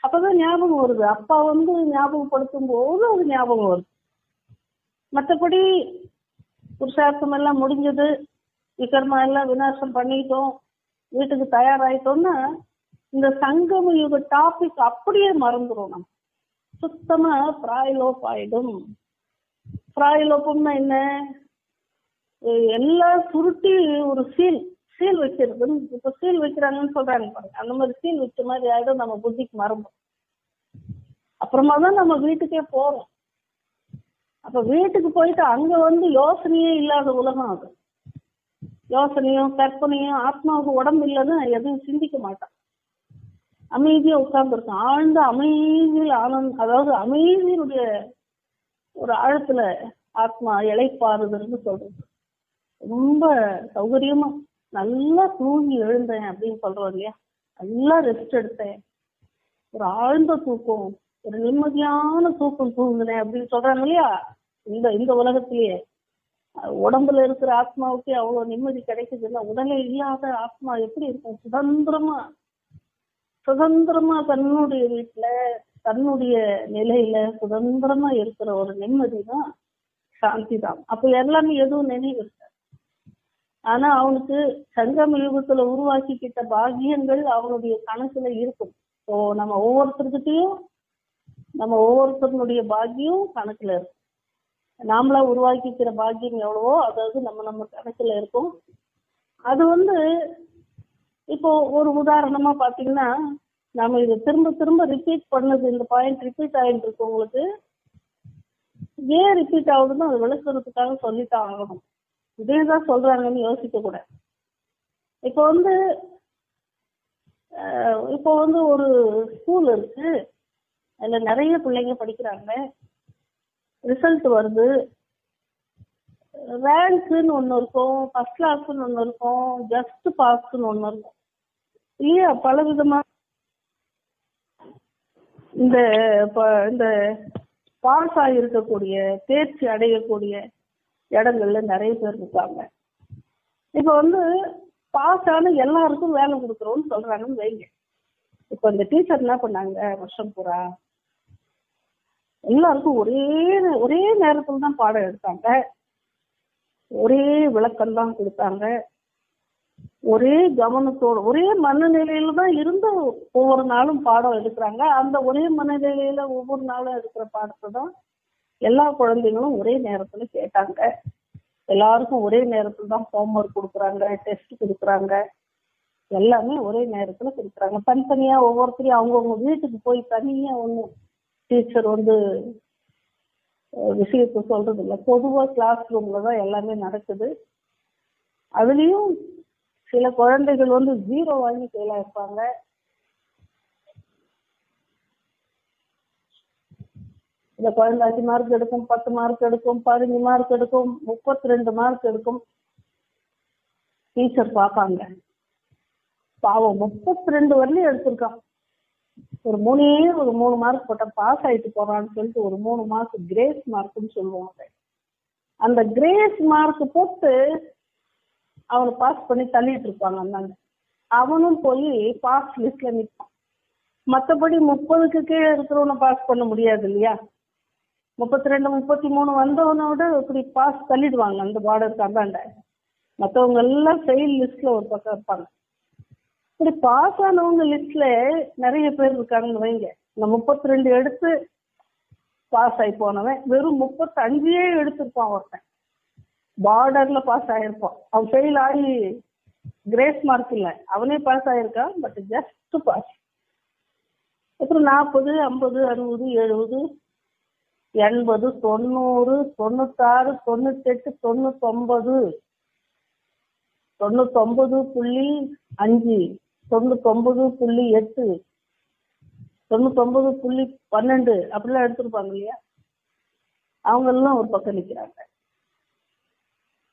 அப்பதான் ஞாபகம் வருது. அப்பா வந்து ஞாபகப்படுத்தும் போது அது ஞாபகம் வருது. மற்றபடி புருஷார்த்தம் எல்லாம் முடிஞ்சது. விக்ரமா எல்லாம் விநாசம் பண்ணிட்டோம். வீட்டுக்கு தயாராயிட்டோம்னா இந்த சங்கம யுக டாபிக் அப்படியே மறந்துடும் நம்ம. சுத்தமா பிராயலோப் ஆயிடும் பிராயலோப்பம்னா என்ன? எல்லாம் சுருட்டி ஒரு சீல் சீல் வைக்கிறதுன்னு இப்ப சீல் வைக்கிறாங்கன்னு சொல்றாங்க பாருங்க. அந்த மாதிரி சீல் வச்ச மாதிரி ஆயிடும் நம்ம புத்திக்கு மறந்துடும் அப்புறமா தான் நம்ம வீட்டுக்கே போறோம். அப்ப வீட்டுக்கு போயிட்டு அங்க வந்து யோசனையே இல்லாத உலகம் அது. யோசனையும் கற்பனையும் ஆத்மாவுக்கு உடம்பு இல்லைன்னு எதுவும் சிந்திக்க மாட்டான். அமைதியா உட்கார்ந்துருக்கும் ஆழ்ந்த அமைதியில் ஆனந்த் அதாவது அமைதியினுடைய ஒரு ஆழத்துல ஆத்மா இழைப்பாருதுன்னு சொல்றது. ரொம்ப சௌகரியமா நல்லா தூங்கி எழுந்தேன் அப்படின்னு சொல்றோம் இல்லையா? நல்லா ரெஸ்ட் எடுத்தேன். ஒரு ஆழ்ந்த தூக்கம். ஒரு நிம்மதியான தூக்கம் தூங்குனேன் அப்படின்னு சொல்றாங்க இல்லையா? இந்த இந்த உலகத்திலேயே. உடம்புல இருக்கிற ஆத்மாவுக்கே அவ்வளவு நிம்மதி கிடைக்குதுன்னா உடலே இல்லாத ஆத்மா எப்படி இருக்கும்? சுதந்திரமா சுதந்திரமா தன்னுடைய வீட்டுல தன்னுடைய நிலையில சுதந்திரமா இருக்கிற ஒரு நிம்மதி தான் சாந்தி தான் அப்ப எல்லாமே எதுவும் நினைவு இருக்காது ஆனா அவனுக்கு சங்கம யுகத்துல உருவாக்கிக்கிட்ட பாக்கியங்கள் அவனுடைய கணக்குல இருக்கும். இப்போ நம்ம ஒவ்வொருத்தருக்கிட்டையும் நம்ம ஒவ்வொருத்தருடைய பாக்கியம் கணக்குல இருக்கும் நாமளா உருவாக்கிக்கிற பாக்கியம் எவ்வளவோ அதாவது நம்ம நம்ம கணக்குல இருக்கும். அது வந்து இப்போ ஒரு உதாரணமா பாத்தீங்கன்னா நம்ம இதை திரும்ப திரும்ப ரிப்பீட் பண்ணது இந்த பாயிண்ட் ரிப்பீட் ஆயிட்டு இருக்கு உங்களுக்கு. ஏன் ரிப்பீட் ஆகுதுன்னு அதை விளக்குறதுக்காக சொல்லித்தான் ஆகணும். இதே தான் சொல்றாங்கன்னு யோசிக்க கூட. இப்போ வந்து இப்போ வந்து ஒரு ஸ்கூல் இருக்கு. அதுல நிறைய பிள்ளைங்க படிக்கிறாங்க. ரிசல்ட் வருது. ரேங்க்னு ஒன்று இருக்கும் ஃபர்ஸ்ட் கிளாஸ்னு ஒன்று இருக்கும் ஜஸ்ட் பாஸ்ன்னு ஒன்று இருக்கும். இல்லையா? பல விதமா இந்த இந்த பாஸ் ஆகியிருக்கக்கூடிய தேர்ச்சி அடையக்கூடிய இடங்கள்ல நிறைய பேர் இருக்காங்க. இப்ப வந்து பாஸ் ஆன எல்லாருக்கும் வேலை கொடுக்குறோம்னு சொல்றாங்கன்னு வைங்க. இப்ப இந்த டீச்சர் என்ன பண்ணாங்க? வருஷம் பூரா எல்லாருக்கும் ஒரே ஒரே நேரத்துல தான் பாடம் எடுத்தாங்க. ஒரே விளக்கம் தான் கொடுத்தாங்க. ஒரே கவனத்தோடு ஒரே மனநிலையில தான் இருந்து ஒவ்வொரு நாளும் பாடம் எடுக்கிறாங்க. அந்த ஒரே மனநிலையில ஒவ்வொரு நாளும் எடுக்கிற பாடத்தை தான் எல்லா குழந்தைங்களும் ஒரே நேரத்துல கேட்டாங்க. எல்லாருக்கும் ஒரே நேரத்துல தான் ஹோம்ஒர்க் கொடுக்குறாங்க டெஸ்ட் கொடுக்குறாங்க. எல்லாமே ஒரே நேரத்துல கொடுக்குறாங்க. தனித்தனியா ஒவ்வொருத்தரையும் அவங்கவுங்க வீட்டுக்கு போய் தனியா ஒன்று டீச்சர் வந்து விஷயத்த சொல்றது இல்லை பொதுவா கிளாஸ் ரூம்ல தான் எல்லாமே நடக்குது. அதுலயும் சில குழந்தைகள் வந்து ஜீரோ வாங்கி ஃபெயில் இருப்பாங்க இந்த குழந்தை அஞ்சு மார்க் எடுக்கும் பத்து மார்க் எடுக்கும் பதினஞ்சு மார்க் எடுக்கும் முப்பத்தி ரெண்டு மார்க் எடுக்கும். டீச்சர் பார்ப்பாங்க. பாவம் முப்பத்தி ரெண்டு வரலையும் எடுத்திருக்கான். ஒரு மூணே ஒரு மூணு மார்க் போட்டா பாஸ் ஆயிட்டு போறான்னு சொல்லிட்டு ஒரு மூணு மார்க் கிரேஸ் மார்க்னு சொல்லுவாங்க. அந்த கிரேஸ் மார்க் போட்டு அவனை பாஸ் பண்ணி தள்ளிட்டு இருப்பாங்க அந்தாங்க அவனும் போய் பாஸ் லிஸ்ட்ல நிற்பான் மற்றபடி முப்பதுக்கு கீழே இருக்கிறவனை பாஸ் பண்ண முடியாது இல்லையா? முப்பத்தி ரெண்டு முப்பத்தி மூணு வந்தவனோட இப்படி பாஸ் தள்ளிடுவாங்க அந்த பார்டருக்கு அந்தாண்ட. மற்றவங்க எல்லாம் ஃபெயில் லிஸ்ட்ல ஒரு பக்கம் இருப்பாங்க. இப்படி பாஸ் ஆனவங்க லிஸ்ட்ல நிறைய பேர் இருக்காங்கன்னு வைங்க. இந்த முப்பத்தி ரெண்டு எடுத்து பாஸ் ஆகி போனவன் வெறும் முப்பத்தி அஞ்சே எடுத்திருப்பான் ஒருத்தன். பார்டர்ல பாஸ் ஆயிருப்பான். அவன் ஃபெயில் ஆகி கிரேஸ் மார்க் இல்லை. அவனே பாஸ் ஆயிருக்கான் பட் ஜஸ்ட் பாஸ் அப்புறம் நாற்பது ஐம்பது அறுபது எழுபது எண்பது தொண்ணூறு தொண்ணூத்தாறு தொண்ணூத்தெட்டு தொண்ணூத்தொன்பது. தொண்ணூத்தொன்பது புள்ளி அஞ்சு. தொண்ணூத்தொன்பது புள்ளி எட்டு. தொண்ணூத்தொன்பது புள்ளி பன்னெண்டு அப்படிலாம் எடுத்திருப்பாங்க இல்லையா? அவங்க எல்லாம் ஒரு பக்கம் நிக்கிறாங்க.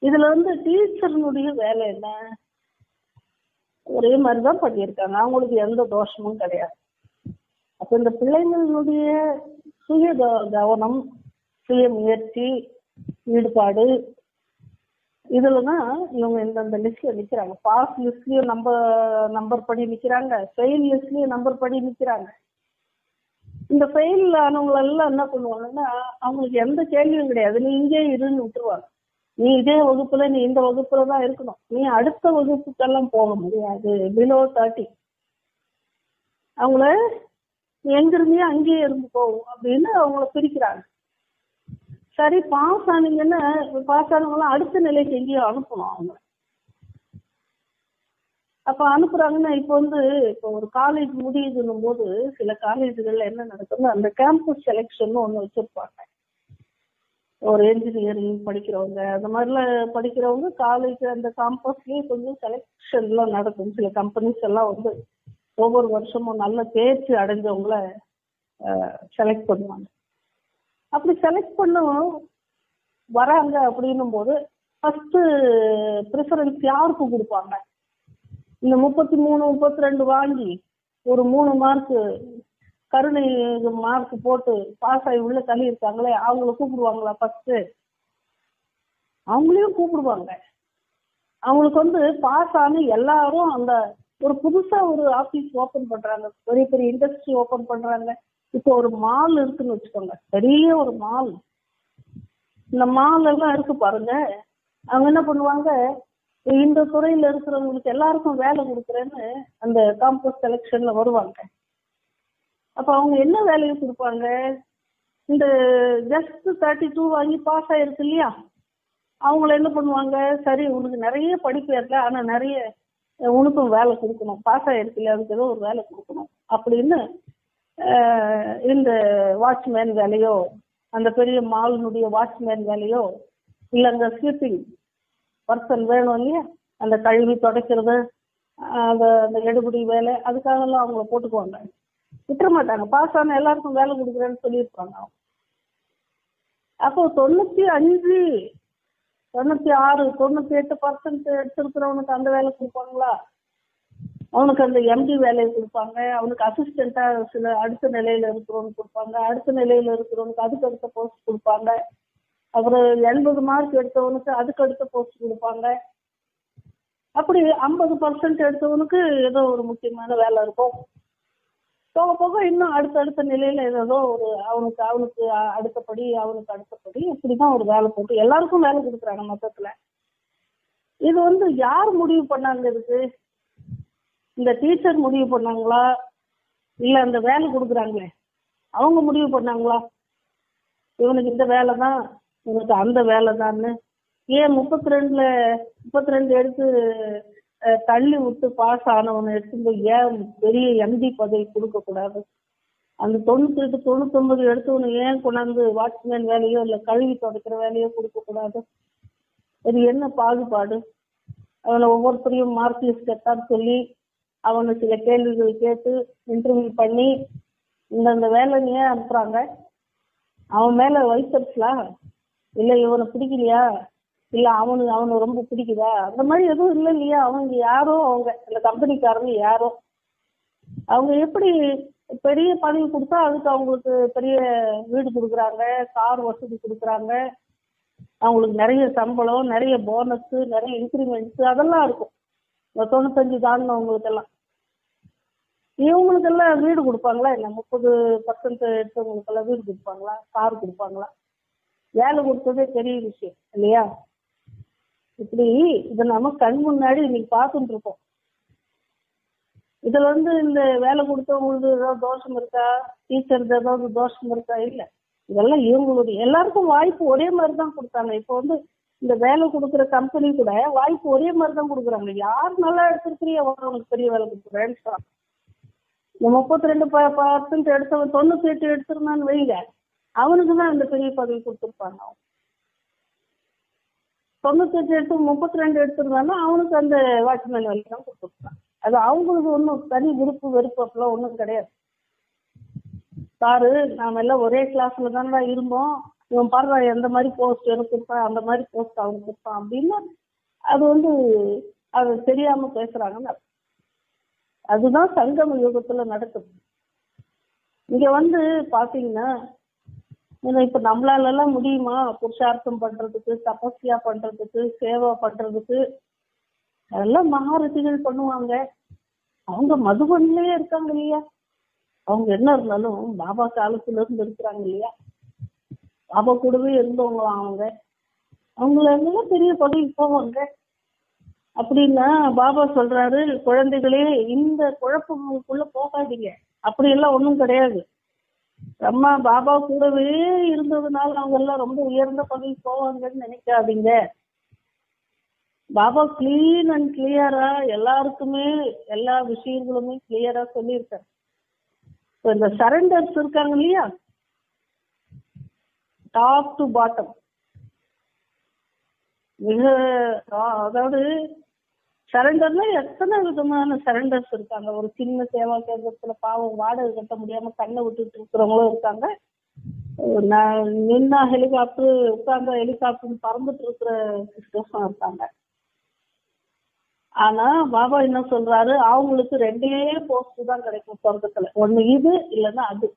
இதுல வந்து டீச்சர்னுடைய வேலை என்ன? ஒரே மாதிரிதான் பண்ணியிருக்காங்க. அவங்களுக்கு எந்த தோஷமும் கிடையாது. அப்ப இந்த பிள்ளைங்களுடைய சுய கவனம் சுய முயற்சி ஈடுபாடு இதுலதான் இவங்க இந்தந்த லிஸ்ட்ல நிக்கிறாங்க. பாஸ் லிஸ்ட்லயும் நம்பர் நம்பர் படி நிக்கிறாங்க. ஃபெயில் லிஸ்ட்லயும் நம்பர் படி நிக்கிறாங்க. இந்த ஃபெயில் ஆனவங்களெல்லாம் என்ன பண்ணுவாங்கன்னா அவங்களுக்கு எந்த கேள்வியும் கிடையாது. நீ இங்கே இருன்னு விட்டுருவாங்க. நீ இதே வகுப்புல நீ இந்த வகுப்புல தான் இருக்கணும். நீ அடுத்த வகுப்புக்கெல்லாம் போக முடியாது. பிலோ தேர்ட்டி அவங்கள நீ எங்க இருந்தியோ அங்கேயே இருந்து போகும் அப்படின்னு அவங்கள பிரிக்கிறாங்க. சரி பாஸ் ஆனீங்கன்னா பாஸ் ஆனவங்களாம் அடுத்த நிலைக்கு எங்கேயோ அனுப்பணும் அவங்க. அப்ப அனுப்புறாங்கன்னா இப்போ வந்து இப்போ ஒரு காலேஜ் முடியுதுன்னும் போது சில காலேஜுகள்ல என்ன நடக்குதுன்னா அந்த கேம்பஸ் செலெக்ஷன் ஒண்ணு வச்சிருப்பாங்க. ஒரு என்ஜினியரிங் படிக்கிறவங்க அந்த மாதிரிலாம் படிக்கிறவங்க காலேஜ் அந்த காம்பஸ்லயே கொஞ்சம் செலெக்ஷன் எல்லாம் நடக்கும். சில கம்பெனிஸ் எல்லாம் வந்து ஒவ்வொரு வருஷமும் நல்ல தேர்ச்சி அடைஞ்சவங்கள செலக்ட் பண்ணுவாங்க. அப்படி செலக்ட் பண்ணும் வராங்க அப்படின்னும் போது ஃபர்ஸ்ட் ப்ரிஃபரன்ஸ் யாருக்கு கொடுப்பாங்க? இந்த முப்பத்தி மூணு முப்பத்தி ரெண்டு வாங்கி ஒரு மூணு மார்க்கு கருணை மார்க் போட்டு பாஸ் ஆகி உள்ள தள்ளி இருக்காங்களே அவங்கள கூப்பிடுவாங்களா ஃபர்ஸ்ட் அவங்களையும் கூப்பிடுவாங்க. அவங்களுக்கு வந்து பாஸ் ஆன எல்லாரும் அந்த ஒரு புதுசா ஒரு ஆபீஸ் ஓபன் பண்றாங்க பெரிய பெரிய இண்டஸ்ட்ரி ஓபன் பண்றாங்க. இப்போ ஒரு மால் இருக்குன்னு வச்சுக்கோங்க. பெரிய ஒரு மால். இந்த மால் எல்லாம் இருக்கு பாருங்க. அவங்க என்ன பண்ணுவாங்க? இந்த துறையில இருக்கிறவங்களுக்கு எல்லாருக்கும் வேலை கொடுக்குறேன்னு அந்த காம்பஸ் செலெக்ஷன்ல வருவாங்க. அப்ப அவங்க என்ன வேலையை கொடுப்பாங்க? இந்த ஜஸ்ட் தேர்ட்டி டூ வாங்கி பாஸ் ஆயிருக்கு இல்லையா? அவங்கள என்ன பண்ணுவாங்க? சரி உனக்கு நிறைய படிப்பு இருக்கு ஆனா நிறைய உனக்கும் வேலை கொடுக்கணும். பாஸ் ஆயிருக்கு இல்லையா? அதுக்கு ஏதோ ஒரு வேலை கொடுக்கணும். அப்படின்னு இந்த வாட்ச்மேன் வேலையோ அந்த பெரிய மாலினுடைய வாட்ச்மேன் வேலையோ இல்ல அந்த ஸ்வீப்பிங் பர்சன் வேணும் இல்லையா? அந்த கழுவி துடைக்கிறது அந்த அந்த எடுபடி வேலை அதுக்காகலாம் அவங்கள போட்டுக்குவாங்க. விட்டுற மாட்டாங்க பாஸ் ஆன எல்லாருக்கும் வேலை கொடுக்குறேன்னு சொல்லியிருப்பாங்க அவங்க. அப்போ தொண்ணூத்தி அஞ்சு தொண்ணூத்தி ஆறு தொண்ணூத்தி எட்டு பர்சன்ட் எடுத்திருக்கிறவனுக்கு அந்த வேலை கொடுப்பாங்களா? அவனுக்கு அந்த எம்டி வேலையை கொடுப்பாங்க. அவனுக்கு அசிஸ்டண்டா சில அடுத்த நிலையில இருக்கிறவனுக்கு கொடுப்பாங்க. அடுத்த நிலையில இருக்கிறவனுக்கு அதுக்கு அடுத்த போஸ்ட் கொடுப்பாங்க. அப்புறம் எண்பது மார்க் எடுத்தவனுக்கு அதுக்கு அடுத்த போஸ்ட் கொடுப்பாங்க. அப்படி ஐம்பது பர்சன்ட் எடுத்தவனுக்கு ஏதோ ஒரு முக்கியமான வேலை இருக்கும். போக போக இன்னும் அடுத்த அடுத்த நிலையில ஏதோ ஒரு அவனுக்கு அவனுக்கு அடுத்தபடி அவனுக்கு அடுத்தபடி இப்படிதான் ஒரு வேலை போட்டு எல்லாருக்கும் வேலை கொடுக்குறாங்க மொத்தத்துல. இது வந்து யார் முடிவு பண்ணாங்க இதுக்கு? இந்த டீச்சர் முடிவு பண்ணாங்களா? இல்ல அந்த வேலை கொடுக்குறாங்களே. அவங்க முடிவு பண்ணாங்களா? இவனுக்கு இந்த வேலை தான் இவனுக்கு அந்த வேலை தான்னு ஏன் முப்பத்தி ரெண்டுல முப்பத்தி ரெண்டு எடுத்து தள்ளி விட்டு பாஸ் ஆனவனை எடுத்து போய் ஏன் பெரிய எம்டி பதவி கொடுக்க கூடாது அந்த தொண்ணூத்தி எட்டு தொண்ணூத்தொன்பது எடுத்தவனு ஏன் கொண்டாந்து வாட்ச்மேன் வேலையோ இல்ல கழுவி துடைக்கிற வேலையோ கொடுக்க கூடாது இது என்ன பாகுபாடு? அவனை ஒவ்வொருத்தரையும் மார்க் லிஸ்ட் எத்தான்னு சொல்லி அவனை சில கேள்விகள் கேட்டு இன்டர்வியூ பண்ணி இந்தந்த வேலை நீ ஏன் அனுப்புறாங்க? அவன் மேல வைத்தறிச்சலா இல்ல இவனை பிடிக்கலையா? இல்ல அவனுக்கு அவனை ரொம்ப பிடிக்குதா? அந்த மாதிரி எதுவும் இல்லை இல்லையா? அவங்க யாரோ அவங்க இந்த கம்பெனிக்காரங்க யாரோ. அவங்க எப்படி பெரிய பதவி கொடுத்தா அதுக்கு அவங்களுக்கு பெரிய வீடு கொடுக்குறாங்க கார் வசதி கொடுக்குறாங்க. அவங்களுக்கு நிறைய சம்பளம் நிறைய போனஸ் நிறைய இன்க்ரிமெண்ட்ஸ் அதெல்லாம் இருக்கும். இந்த தொண்ணூத்தஞ்சு தாண்டினவங்களுக்கெல்லாம். இவங்களுக்கெல்லாம் வீடு கொடுப்பாங்களா என்ன? முப்பது பர்சன்ட் எடுத்தவங்களுக்கெல்லாம் வீடு கொடுப்பாங்களா? கார் கொடுப்பாங்களா? வேலை கொடுத்ததே பெரிய விஷயம் இல்லையா? இப்படி இதை நம்ம கண் முன்னாடி இன்னைக்கு பார்த்துட்டு இருக்கோம். இதுல வந்து இந்த வேலை கொடுத்தவங்களுக்கு ஏதாவது தோஷம் இருக்கா? டீச்சர் ஏதாவது தோஷம் இருக்கா? இல்ல. இதெல்லாம் இவங்களுடைய எல்லாருக்கும் வாய்ப்பு ஒரே மாதிரி தான் கொடுத்தாங்க. இப்போ வந்து இந்த வேலை கொடுக்குற கம்பெனி கூட வாய்ப்பு ஒரே மாதிரி தான் கொடுக்குறாங்க. யார் நல்லா எடுத்திருக்கிறியோ அவங்களுக்கு பெரிய வேலை கொடுக்குறேன்னு சொல்றாங்க. முப்பத்தி ரெண்டு பர்சன்ட் எடுத்தவன் தொண்ணூத்தி எட்டு எடுத்திருந்தான்னு வைங்க. அவனுக்கு தான் அந்த பெரிய பதவி கொடுத்துருப்பாங்க அவன் தொண்ணூத்தி எட்டு எடுத்து முப்பத்தி ரெண்டு எடுத்திருந்தாலும் அவனுக்கு அந்த வாட்ச்மேன் வழி தான் கொடுத்துருப்பான் அது அவங்களுக்கு ஒன்றும் தனி விருப்பு வெறுப்பு அப்படிலாம் ஒன்றும் கிடையாது. சாரு நாம எல்லாம் ஒரே கிளாஸ்ல தானடா இருந்தோம். இவன் பாருடா எந்த மாதிரி போஸ்ட் எனக்கு கொடுப்பான் அந்த மாதிரி போஸ்ட் அவனுக்கு கொடுப்பான் அப்படின்னு அது வந்து அது தெரியாம பேசுறாங்கன்னு அதுதான் சங்கம யுகத்துல நடக்குது இங்க வந்து பாத்தீங்கன்னா ஏன்னா இப்ப நம்மளால எல்லாம் முடியுமா? புருஷார்த்தம் பண்றதுக்கு தபஸ்யா பண்றதுக்கு சேவா பண்றதுக்கு? அதெல்லாம் மகாரதிகள் பண்ணுவாங்க. அவங்க மதுபனிலேயே இருக்காங்க இல்லையா? அவங்க என்ன இருந்தாலும் பாபா காலத்துல இருந்து இருக்கிறாங்க இல்லையா? பாபா கூடவே இருந்தவங்க அவங்க. அவங்கள எல்லாம் பெரிய பதவி போவாங்க. அப்படின்னா பாபா சொல்றாரு குழந்தைகளே இந்த குழப்பங்களுக்குள்ள போகாதீங்க. அப்படி எல்லாம் ஒண்ணும் கிடையாது. அம்மா பாபா கூடவே இருந்ததுனால அவங்க எல்லாம் ரொம்ப உயர்ந்த பதவி போவாங்கன்னு நினைக்காதீங்க. பாபா கிளீன் அண்ட் கிளியரா எல்லாருக்குமே எல்லா விஷயங்களுமே கிளியரா சொல்லியிருக்காரு. இந்த சரண்டர்ஸ் இருக்காங்க இல்லையா? டாப் டு பாட்டம் மிக அதாவது சரண்டர்ல எத்தனை விதமான சரண்டர்ஸ் இருக்காங்க? ஒரு சின்ன சேவா கேந்திரத்துல பாவம் வாடகை கட்ட முடியாம கண்ணை விட்டுட்டு இருக்கிறவங்களும் இருக்காங்க. நான் நின்னா ஹெலிகாப்டர் உட்கார்ந்த ஹெலிகாப்டர் பறந்துட்டு இருக்கிற சிஸ்டர்ஸும் இருக்காங்க. ஆனா பாபா என்ன சொல்றாரு? அவங்களுக்கு ரெண்டே போஸ்ட் தான் கிடைக்கும் சொர்க்கத்துல. ஒண்ணு இது இல்லைன்னா அது.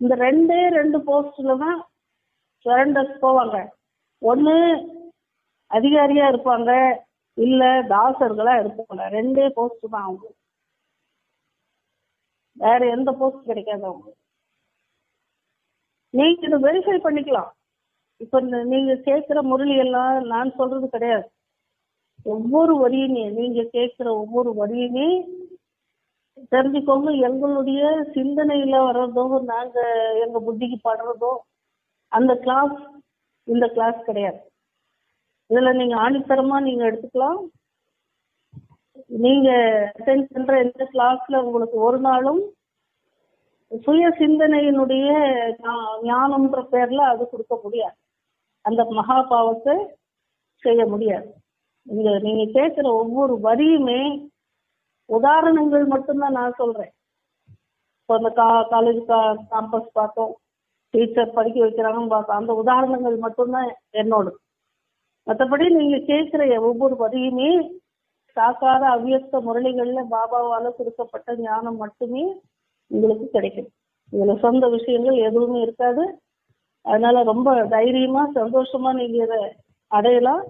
இந்த ரெண்டே ரெண்டு போஸ்ட்ல தான் சரண்டர்ஸ் போவாங்க. ஒண்ணு அதிகாரியா இருப்பாங்க இல்ல தாசர்களா இருப்பாங்க. ரெண்டே போஸ்ட் தான் அவங்க. வேற எந்த போஸ்ட் கிடைக்காது அவங்க. நீங்க இதை வெரிஃபை பண்ணிக்கலாம். இப்ப நீங்க கேட்கிற முரளி எல்லாம் நான் சொல்றது கிடையாது. ஒவ்வொரு வரியுமே நீங்க கேட்கிற ஒவ்வொரு வரியுமே தெரிஞ்சுக்கோங்க. எங்களுடைய சிந்தனையில வர்றதோ நாங்க எங்க புத்திக்கு படுறதோ அந்த கிளாஸ் இந்த கிளாஸ் கிடையாது. இதுல நீங்க ஆணித்தரமா நீங்க எடுத்துக்கலாம். நீங்க அட்டென்ட் பண்ற எந்த கிளாஸ்ல உங்களுக்கு ஒரு நாளும் சுய சிந்தனையினுடைய ஞானம்ன்ற பேர்ல அது கொடுக்க முடியாது. அந்த மகா பாவத்தை செய்ய முடியாது. இங்க நீங்க கேட்கிற ஒவ்வொரு வரியுமே உதாரணங்கள் மட்டும்தான் நான் சொல்றேன். இப்போ அந்த கா காலேஜ் காம்பஸ் பார்த்தோம். டீச்சர் படிக்க வைக்கிறாங்கன்னு பார்த்தோம். அந்த உதாரணங்கள் மட்டும்தான் என்னோட மற்றபடி நீங்க கேட்கிற ஒவ்வொரு வரியுமே சாக்கார அவ்வியஸ்த முரளிகள்ல பாபாவால கொடுக்கப்பட்ட ஞானம் மட்டுமே உங்களுக்கு கிடைக்கும். இதுல சொந்த விஷயங்கள் எதுவுமே இருக்காது. அதனால ரொம்ப தைரியமா சந்தோஷமா நீங்க இதை அடையலாம்.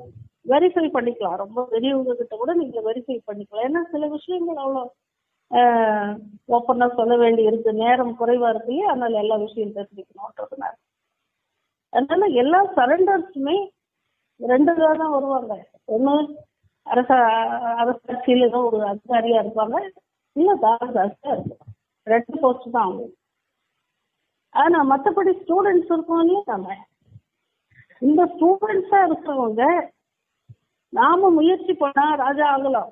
வெரிஃபை பண்ணிக்கலாம். ரொம்ப பெரியவங்க கிட்ட கூட நீங்க வெரிஃபை பண்ணிக்கலாம். ஏன்னா சில விஷயங்கள் அவ்வளோ ஓப்பனா சொல்ல வேண்டி இருக்கு நேரம் குறைவா இருக்கு. அதனால எல்லா விஷயம் தெரிஞ்சுக்கணும்ன்றதுனால. அதனால எல்லா சரண்டர்ஸுமே ரெண்டு இதாக தான் வருவாங்க. ஒன்று அரச அரசாட்சியில் ஏதோ ஒரு அதிகாரியா இருப்பாங்க. இல்ல தாரதாசியா இருப்பாங்க ரெண்டு போஸ்ட் தான் அவங்க. ஆனா மற்றபடி ஸ்டூடெண்ட்ஸ் இருக்கோம் இல்லையா நம்ம இந்த ஸ்டூடெண்ட்ஸா இருக்கிறவங்க நாம முயற்சி பண்ணா ராஜா ஆகலாம்.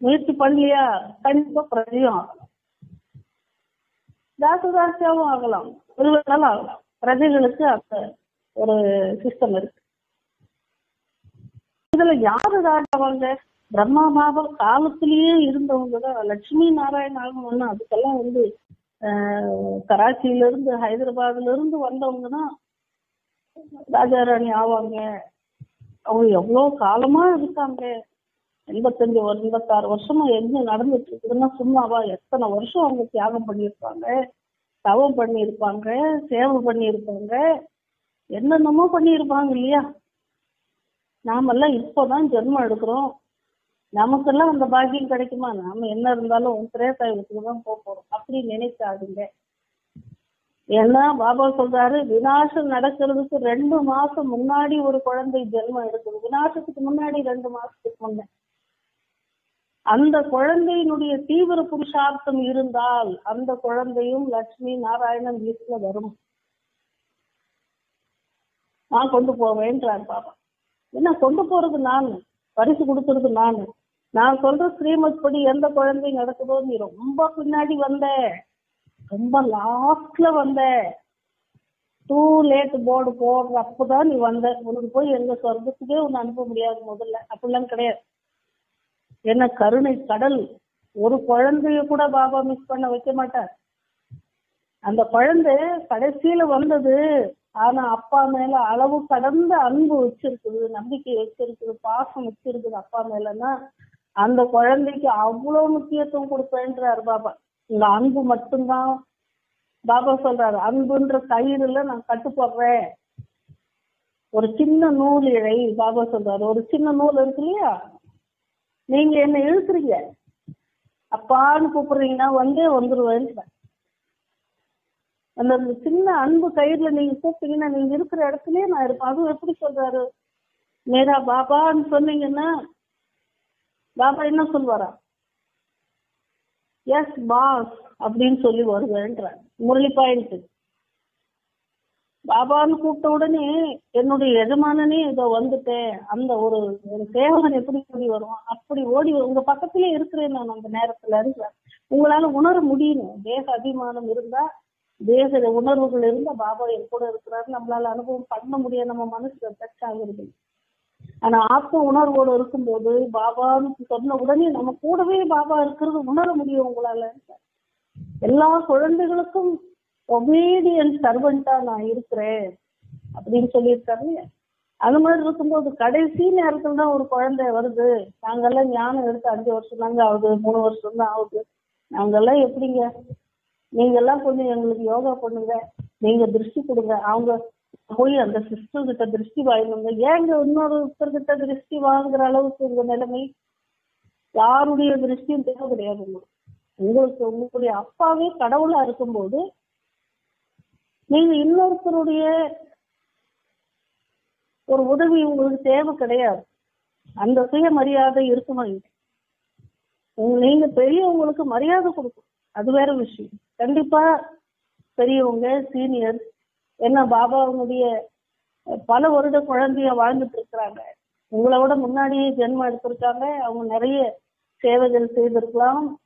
முயற்சி பண்ணலையா? கண்டிப்பா பிரஜையும் ஆகலாம். தாசதாசியாவும் ஆகலாம். ஒருவராலும் ஆகலாம். பிரஜைகளுக்கு அந்த ஒரு சிஸ்டம் இருக்கு. இதுல யாரு ராஜாவாங்க பிரம்மா பாபா காலத்திலேயே இருந்தவங்க தான். லட்சுமி நாராயண ஆகணும்னா அதுக்கெல்லாம் வந்து கராச்சியில இருந்து ஹைதராபாத்ல இருந்து வந்தவங்க தான் ராஜாராணி ஆவாங்க. அவங்க எவ்வளவு காலமா இருக்காங்க? எண்பத்தஞ்சு எண்பத்தாறு வருஷமா என்ன நடந்துட்டு இருக்குதுன்னா சும்மாவா எத்தனை வருஷம் அவங்க தியாகம் பண்ணியிருப்பாங்க? தவம் பண்ணியிருப்பாங்க சேவை பண்ணியிருப்பாங்க? என்னென்னமோ பண்ணியிருப்பாங்க இல்லையா? நாமெல்லாம் இப்போதான் ஜென்மம் எடுக்கிறோம். நமக்கெல்லாம் அந்த பாக்கியம் கிடைக்குமா? நாம என்ன இருந்தாலும் திரேசாயுக்கு தான் போக போறோம். அப்படி நினைக்காதுங்க. ஏன்னா பாபா சொல்றாரு விநாசம் நடக்கிறதுக்கு ரெண்டு மாசம் முன்னாடி ஒரு குழந்தை ஜென்மம் எடுக்குது. விநாசத்துக்கு முன்னாடி ரெண்டு மாசத்துக்கு முன்ன. அந்த குழந்தையினுடைய தீவிர புருஷார்த்தம் இருந்தால் அந்த குழந்தையும் லட்சுமி நாராயணன் வீட்டுல வரும். நான் கொண்டு போவேன்றார் பாபா என்ன கொண்டு போறது நான்? பரிசு கொடுக்கறது நான். நான் சொல்ற ஸ்ரீமத் படி எந்த குழந்தை நடக்குதோ? நீ ரொம்ப பின்னாடி வந்த. ரொம்ப லாஸ்ட்ல வந்த. டூ லேட் போர்டு போடுற அப்பதான் நீ வந்த. உனக்கு போய் எங்க சொர்க்கத்துக்கே உன்னை அனுப்ப முடியாது முதல்ல. அப்படிலாம் கிடையாது. என்ன கருணை கடல். ஒரு குழந்தைய கூட பாபா மிஸ் பண்ண வைக்க மாட்டார். அந்த குழந்தை கடைசியில வந்தது ஆனா அப்பா மேல அளவு கடந்த அன்பு வச்சிருக்குது நம்பிக்கை வச்சிருக்குது பாசம் வச்சிருக்குது அப்பா மேலன்னா அந்த குழந்தைக்கு அவ்வளவு முக்கியத்துவம் கொடுப்பேன்றாரு பாபா. இந்த அன்பு மட்டும்தான் பாபா சொல்றாரு. அன்புன்ற கயிறுல நான் கட்டுப்படுறேன். ஒரு சின்ன நூல் இழை பாபா சொல்றாரு. ஒரு சின்ன நூல் இருக்கு இல்லையா? நீங்க என்ன இழுத்துறீங்க அப்பான்னு கூப்பிடுறீங்கன்னா வந்தே வந்துருவேன் அந்த சின்ன அன்பு கயிறுல நீங்க கூப்பிட்டீங்கன்னா நீங்க இருக்கிற இடத்துலயே நான் இருப்பேன். அதுவும் எப்படி சொல்றாரு? மேரா பாபான்னு சொன்னீங்கன்னா பாபா என்ன சொல்வாரா? எஸ் பாஸ் அப்படின்னு சொல்லி வருவேன்ற முரளி பாயிண்ட். பாபான்னு கூப்பிட்ட உடனே என்னுடைய எஜமானனே இதோ வந்துட்டேன். அந்த ஒரு ஒரு சேவகன் எப்படி ஓடி வருவான்? அப்படி ஓடி உங்க பக்கத்திலே இருக்கிறேன் நான் அந்த நேரத்துல. இருக்கிறேன் உங்களால உணர முடியணும். தேக அபிமானம் இருந்தா தேக உணர்வுகள் இருந்த பாபா என் கூட இருக்கிறாரு. நம்மளால அனுபவம் பண்ண முடியாது. நம்ம மனசுல டச் ஆகுறது. ஆனா ஆத்ம உணர்வோடு இருக்கும்போது பாபான்னு சொன்ன உடனே நம்ம கூடவே பாபா இருக்கிறது உணர முடியும் உங்களால. எல்லா குழந்தைகளுக்கும் ஒபீடியன் சர்வெண்டா நான் இருக்கிறேன் அப்படின்னு சொல்லியிருக்காரு அது மாதிரி இருக்கும்போது கடைசி நேரத்துல தான் ஒரு குழந்தை வருது. நாங்கெல்லாம் ஞானம் எடுத்து அஞ்சு வருஷம் தாங்க ஆகுது மூணு வருஷம் தான் ஆகுது. நாங்கெல்லாம் எப்படிங்க? நீங்க எல்லாம் கொஞ்சம் எங்களுக்கு யோகா பண்ணுங்க. நீங்க திருஷ்டி கொடுங்க. அவங்க போய் அந்த சிஸ்டர் கிட்ட திருஷ்டி வாங்கணுங்க. ஏங்க இன்னொருத்தர் கிட்ட திருஷ்டி வாங்குற அளவுக்கு இந்த நிலைமை? யாருடைய திருஷ்டியும் தேவை கிடையாது. உங்களுக்கு உங்களுடைய அப்பாவே கடவுளா இருக்கும்போது நீங்க இன்னொருத்தருடைய ஒரு உதவி உங்களுக்கு தேவை கிடையாது. அந்த சுயமரியாதை இருக்கணும் நீங்க பெரியவங்களுக்கு மரியாதை கொடுக்கும் அது வேற விஷயம். கண்டிப்பா பெரியவங்க சீனியர் என்ன பாபாவுடைய பல வருட குழந்தைய வாழ்ந்துட்டு இருக்கிறாங்க. உங்களை விட முன்னாடியே ஜென்மம் எடுத்திருக்காங்க. அவங்க நிறைய சேவைகள் செய்திருக்கலாம்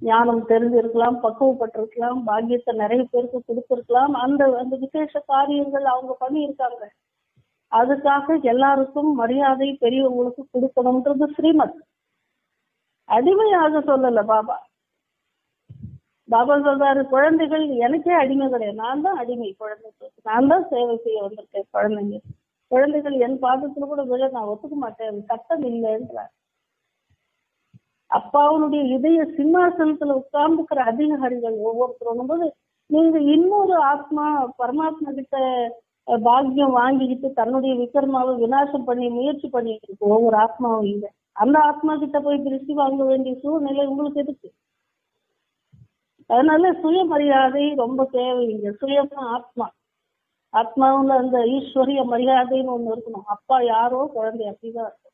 ஞானம் தெரிஞ்சிருக்கலாம் பக்குவப்பட்டிருக்கலாம் பாக்கியத்தை நிறைய பேருக்கு கொடுத்திருக்கலாம். அந்த அந்த விசேஷ காரியங்கள் அவங்க பண்ணியிருக்காங்க. அதுக்காக எல்லாருக்கும் மரியாதை பெரியவங்களுக்கு கொடுக்கணும்ன்றது ஸ்ரீமத். அடிமையாக சொல்லல பாபா. பாபா சொல்றாரு குழந்தைகள் எனக்கே அடிமை கிடையாது. நான் தான் அடிமை குழந்தைக்கு நான் தான் சேவை செய்ய வந்திருக்கேன் குழந்தைங்க. குழந்தைகள் என் பாதத்துல கூட விழ நான் ஒத்துக்க மாட்டேன். சட்டம் இல்லைன்றார் அப்பாவுடைய இதய சிம்மாசனத்துல உட்கார்ந்துக்கிற அதிகாரிகள் ஒவ்வொருத்தரும் போது நீங்க இன்னொரு ஆத்மா பரமாத்மா கிட்ட பாக்கியம் வாங்கிக்கிட்டு தன்னுடைய விக்ரமாவை விநாசம் பண்ணி முயற்சி பண்ணிட்டு இருக்கு ஒவ்வொரு ஆத்மாவும் இல்லை. அந்த ஆத்மா கிட்ட போய் திருஷ்டி வாங்க வேண்டிய சூழ்நிலை உங்களுக்கு எதுக்கு? அதனால சுயமரியாதை ரொம்ப தேவைங்க. சுயமா ஆத்மா. ஆத்மாவுல அந்த ஈஸ்வரிய மரியாதைன்னு ஒண்ணு இருக்கணும். அப்பா யாரோ குழந்தை அப்படிதான் இருக்கும்.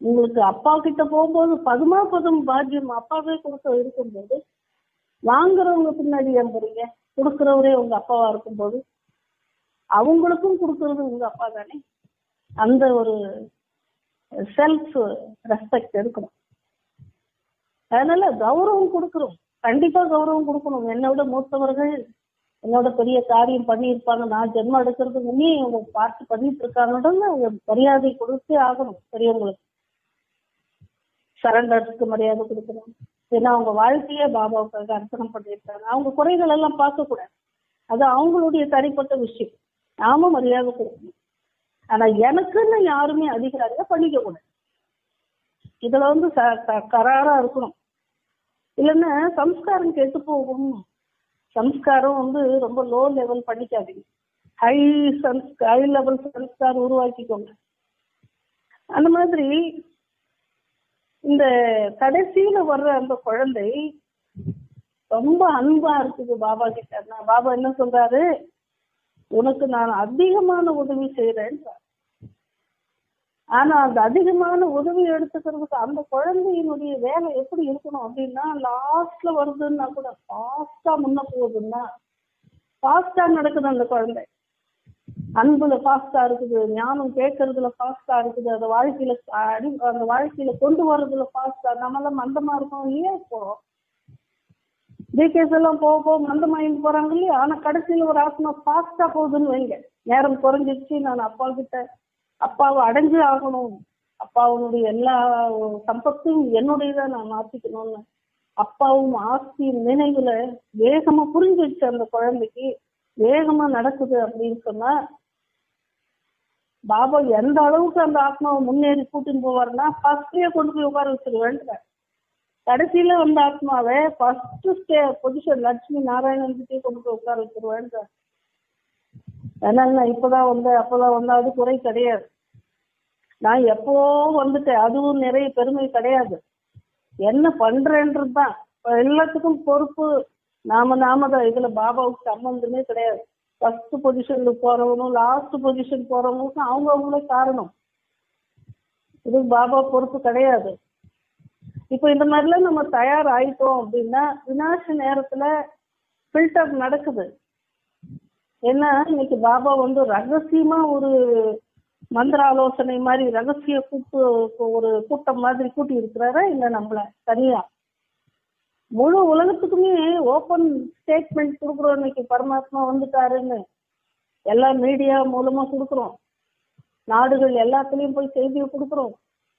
உங்களுக்கு அப்பா கிட்ட போகும்போது பதுமா பதும் பாக்கியம் அப்பாவே கொடுக்க இருக்கும்போது வாங்குறவங்க பின்னாடி ஏன் போறீங்க கொடுக்குறவரே உங்க அப்பாவா இருக்கும்போது அவங்களுக்கும் கொடுக்கறது உங்க அப்பா தானே. அந்த ஒரு செல்ஃப் ரெஸ்பெக்ட் இருக்கணும் அதனால கௌரவம் கொடுக்குறோம். கண்டிப்பா கௌரவம் கொடுக்கணும். என்னோட மூத்தவர்கள் என்னோட பெரிய காரியம் பண்ணியிருப்பாங்க. நான் ஜென்மம் எடுக்கிறதுக்கு முன்னே அவங்க பார்த்து பண்ணிட்டு இருக்காங்கன்னு மரியாதை கொடுத்தே ஆகணும். பெரியவங்களுக்கு சரண்டருக்கு மரியாதை கொடுக்கணும். ஏன்னா அவங்க வாழ்க்கையே பாபாவுக்காக அர்ப்பணம் பண்ணியிருக்காங்க. அவங்க குறைகள் எல்லாம் பார்க்க கூடாது அது அவங்களுடைய தனிப்பட்ட விஷயம். நாம மரியாதை கொடுக்கணும். ஆனா எனக்குன்னு யாருமே அதிகாரியா பண்ணிக்க கூடாது இதுல வந்து ச- கராரா இருக்கணும். இல்லைன்னா சம்ஸ்காரம் கெட்டு போகும். சம்ஸ்காரம் வந்து ரொம்ப லோ லெவல் பண்ணிக்காதீங்க ஹை சன்ஸ் ஹை லெவல் சம்ஸ்காரம் உருவாக்கிக்கோங்க. அந்த மாதிரி இந்த கடைசியில வர்ற அந்த குழந்தை ரொம்ப அன்பா இருக்குது பாபா கிட்ட. பாபா என்ன சொல்றாரு? உனக்கு நான் அதிகமான உதவி செய்யறேன் ஆனா அந்த அதிகமான உதவி எடுத்துக்கிறதுக்கு அந்த குழந்தையினுடைய வேலை எப்படி இருக்கணும் அப்படின்னா லாஸ்ட்ல வருதுன்னா கூட ஃபாஸ்டா முன்ன போகுதுன்னா ஃபாஸ்டா நடக்குது அந்த குழந்தை. அன்புல ஃபாஸ்டா இருக்குது ஞானம் கேட்கறதுல ஃபாஸ்டா இருக்குது அந்த வாழ்க்கையில அடி அந்த வாழ்க்கையில கொண்டு வர்றதுல ஃபாஸ்டா நம்மளாம் மந்தமா இருக்கோம் இல்லையா இப்போ? டிகேஸ் எல்லாம் போக போக மந்தமாயிட்டு போறாங்க இல்லையா? ஆனா கடைசியில ஒரு ஆத்மா ஃபாஸ்டா போகுதுன்னு வைங்க. நேரம் குறைஞ்சிருச்சு நான் அப்பா கிட்ட அப்பாவை அடைஞ்சு ஆகணும். அப்பாவுடைய எல்லா சம்பத்தையும் என்னுடையதா நான் மாத்திக்கணும்னு. அப்பாவும் ஆஸ்தியும் நினைவுல வேகமா புரிஞ்சிருச்சு அந்த குழந்தைக்கு வேகமா நடக்குது அப்படின்னு சொன்னா பாபா எந்த அளவுக்கு அந்த ஆத்மாவை முன்னேறி கூட்டின்னு போவாருன்னா ஃபர்ஸ்ட்லயே கொண்டு போய் உட்கார வச்சிருவேன்ற கடைசியில வந்த ஆத்மாவை first stay position Lakshmi Narayanan கிட்டே கொண்டு போய் உட்கார வச்சிருவேன்ற அதனால நான் இப்பதான் வந்தேன். அப்பதான் வந்தா அது குறை கிடையாது. நான் எப்போ வந்துட்டேன்? அதுவும் நிறைய பெருமை கிடையாது. என்ன பண்றேன்றது தான். எல்லாத்துக்கும் பொறுப்பு. நாம நாம தான். இதுல பாபாவுக்கு சம்பந்தமே கிடையாது. ஃபர்ஸ்ட் பொசிஷன்ல போறவனும் லாஸ்ட் பொசிஷன் போறவங்களுக்கும் அவங்க அவங்களே காரணம். இது பாபா பொறுப்பு கிடையாது. இப்போ இந்த மாதிரிலாம் நம்ம தயார் ஆயிட்டோம் அப்படின்னா வினாச நேரத்துல ஃபில்டர் நடக்குது. ஏன்னா இன்னைக்கு பாபா வந்து ரகசியமா ஒரு மந்திர ஆலோசனை மாதிரி ரகசிய கூட்டு ஒரு கூட்டம் மாதிரி கூட்டி இருக்கிறாரா இல்ல நம்மள தனியா? முழு உலகத்துக்குமே ஓப்பன் ஸ்டேட்மெண்ட் கொடுக்குறோம் இன்னைக்கு. பரமாத்மா வந்துட்டாருன்னு எல்லா மீடியா மூலமா கொடுக்குறோம். நாடுகள் எல்லாத்துலயும் போய் செய்தியை கொடுக்குறோம்.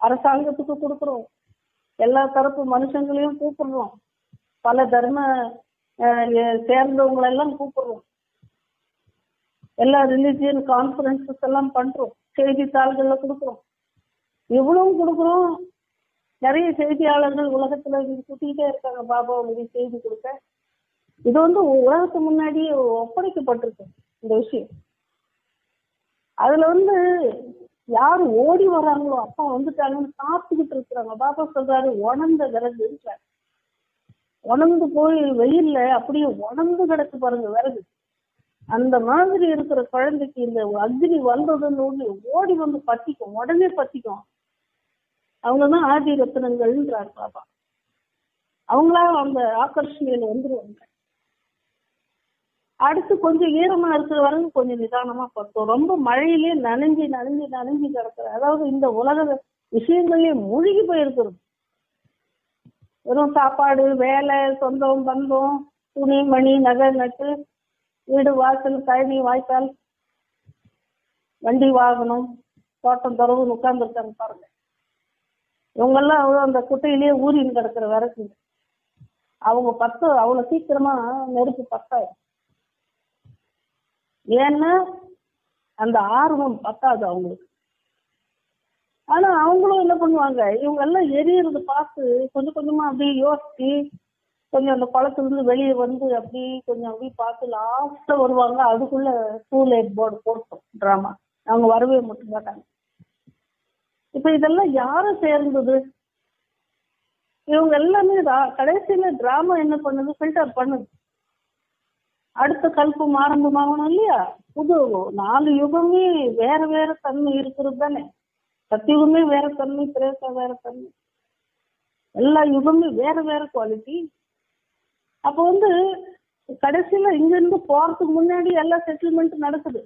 அரசாங்கத்துக்கு கொடுக்குறோம். எல்லா தரப்பு மனுஷங்களையும் கூப்பிடுறோம். பல தர்ம சேர்ந்தவங்களெல்லாம் கூப்பிடுறோம். எல்லா ரிலிஜியன் கான்ஃபரன்சஸ் எல்லாம் பண்றோம். செய்தித்தாள்கள்ல கொடுக்குறோம். இவ்வளவு கொடுக்குறோம். நிறைய செய்தியாளர்கள் உலகத்துல சுத்திக்கிட்டே இருக்காங்க. பாபா மீது செய்தி கொடுக்க. இது வந்து உலகத்து முன்னாடியே ஒப்படைக்கப்பட்டிருக்கு இந்த விஷயம். அதுல வந்து யார் ஓடி வராங்களோ அப்பா வந்துட்டாங்கன்னு காத்துக்கிட்டு இருக்கிறாங்க. பாபா சொல்றாரு உணர்ந்த விறகு உணர்ந்து போய் வெயில்ல அப்படியே உணர்ந்து கிடக்கு பாருங்க விறகு. அந்த மாதிரி இருக்கிற குழந்தைக்கு இந்த அக்னி வந்ததுன்னு ஓடி வந்து பத்திக்கும் உடனே பத்திக்கும். அவங்கதான் ஆதி ரத்னங்கள்ன்றார் பாபா. அவங்களா அந்த ஆக்கர்ஷணையில வந்துருவாங்க. அடுத்து கொஞ்சம் ஈரமா இருக்கிற வரைக்கும் கொஞ்சம் நிதானமா பார்த்தோம் ரொம்ப மழையிலே நனைஞ்சு நனைஞ்சு நனைஞ்சு கிடக்குற அதாவது இந்த உலக விஷயங்கள்லயே மூழ்கி போயிருக்கிறது. வெறும் சாப்பாடு வேலை சொந்தம் பந்தம் துணி மணி நகை நட்டு வீடு வாசல் கழனி வாய்க்கால் வண்டி வாகனம் தோட்டம் துறவு உட்கார்ந்துருக்காங்க பாருங்க. இவங்கெல்லாம் அவ்வளோ அந்த குட்டையிலேயே ஊறின்னு கிடக்குற வரைக்கும் அவங்க பத்து அவ்வளோ சீக்கிரமா நெருப்பு பத்தாயிரும் ஏன்னா அந்த ஆர்வம் பத்தாது அவங்களுக்கு. ஆனா அவங்களும் என்ன பண்ணுவாங்க? இவங்க எல்லாம் எரியறது பார்த்து கொஞ்சம் கொஞ்சமா அப்படியே யோசிச்சு கொஞ்சம் அந்த குளத்துல இருந்து வெளியே வந்து அப்படி கொஞ்சம் அப்படி பார்த்து லாஸ்ட்ல வருவாங்க. அதுக்குள்ள டூ லைட் போர்டு போட்டோம். ட்ராமா அவங்க வரவே மட்டும் மாட்டாங்க. இப்ப இதெல்லாம் யாரு சேர்ந்தது? இவங்க எல்லாமே ரா- கடைசியில டிராமா என்ன பண்ணுது? ஃபில்டர் பண்ணுது. அடுத்த கல்பம் ஆரம்பமாகணும் இல்லையா? புது நாலு யுகமே வேற வேற தன்மை இருக்கிறது தானே. சத்தியுகமே வேற தன்மை பிரேசா வேற தன்மை. எல்லா யுகமே வேற வேற குவாலிட்டி அப்போ வந்து கடைசியில இங்க இருந்து போறதுக்கு முன்னாடி எல்லா செட்டில்மெண்ட் நடக்குது.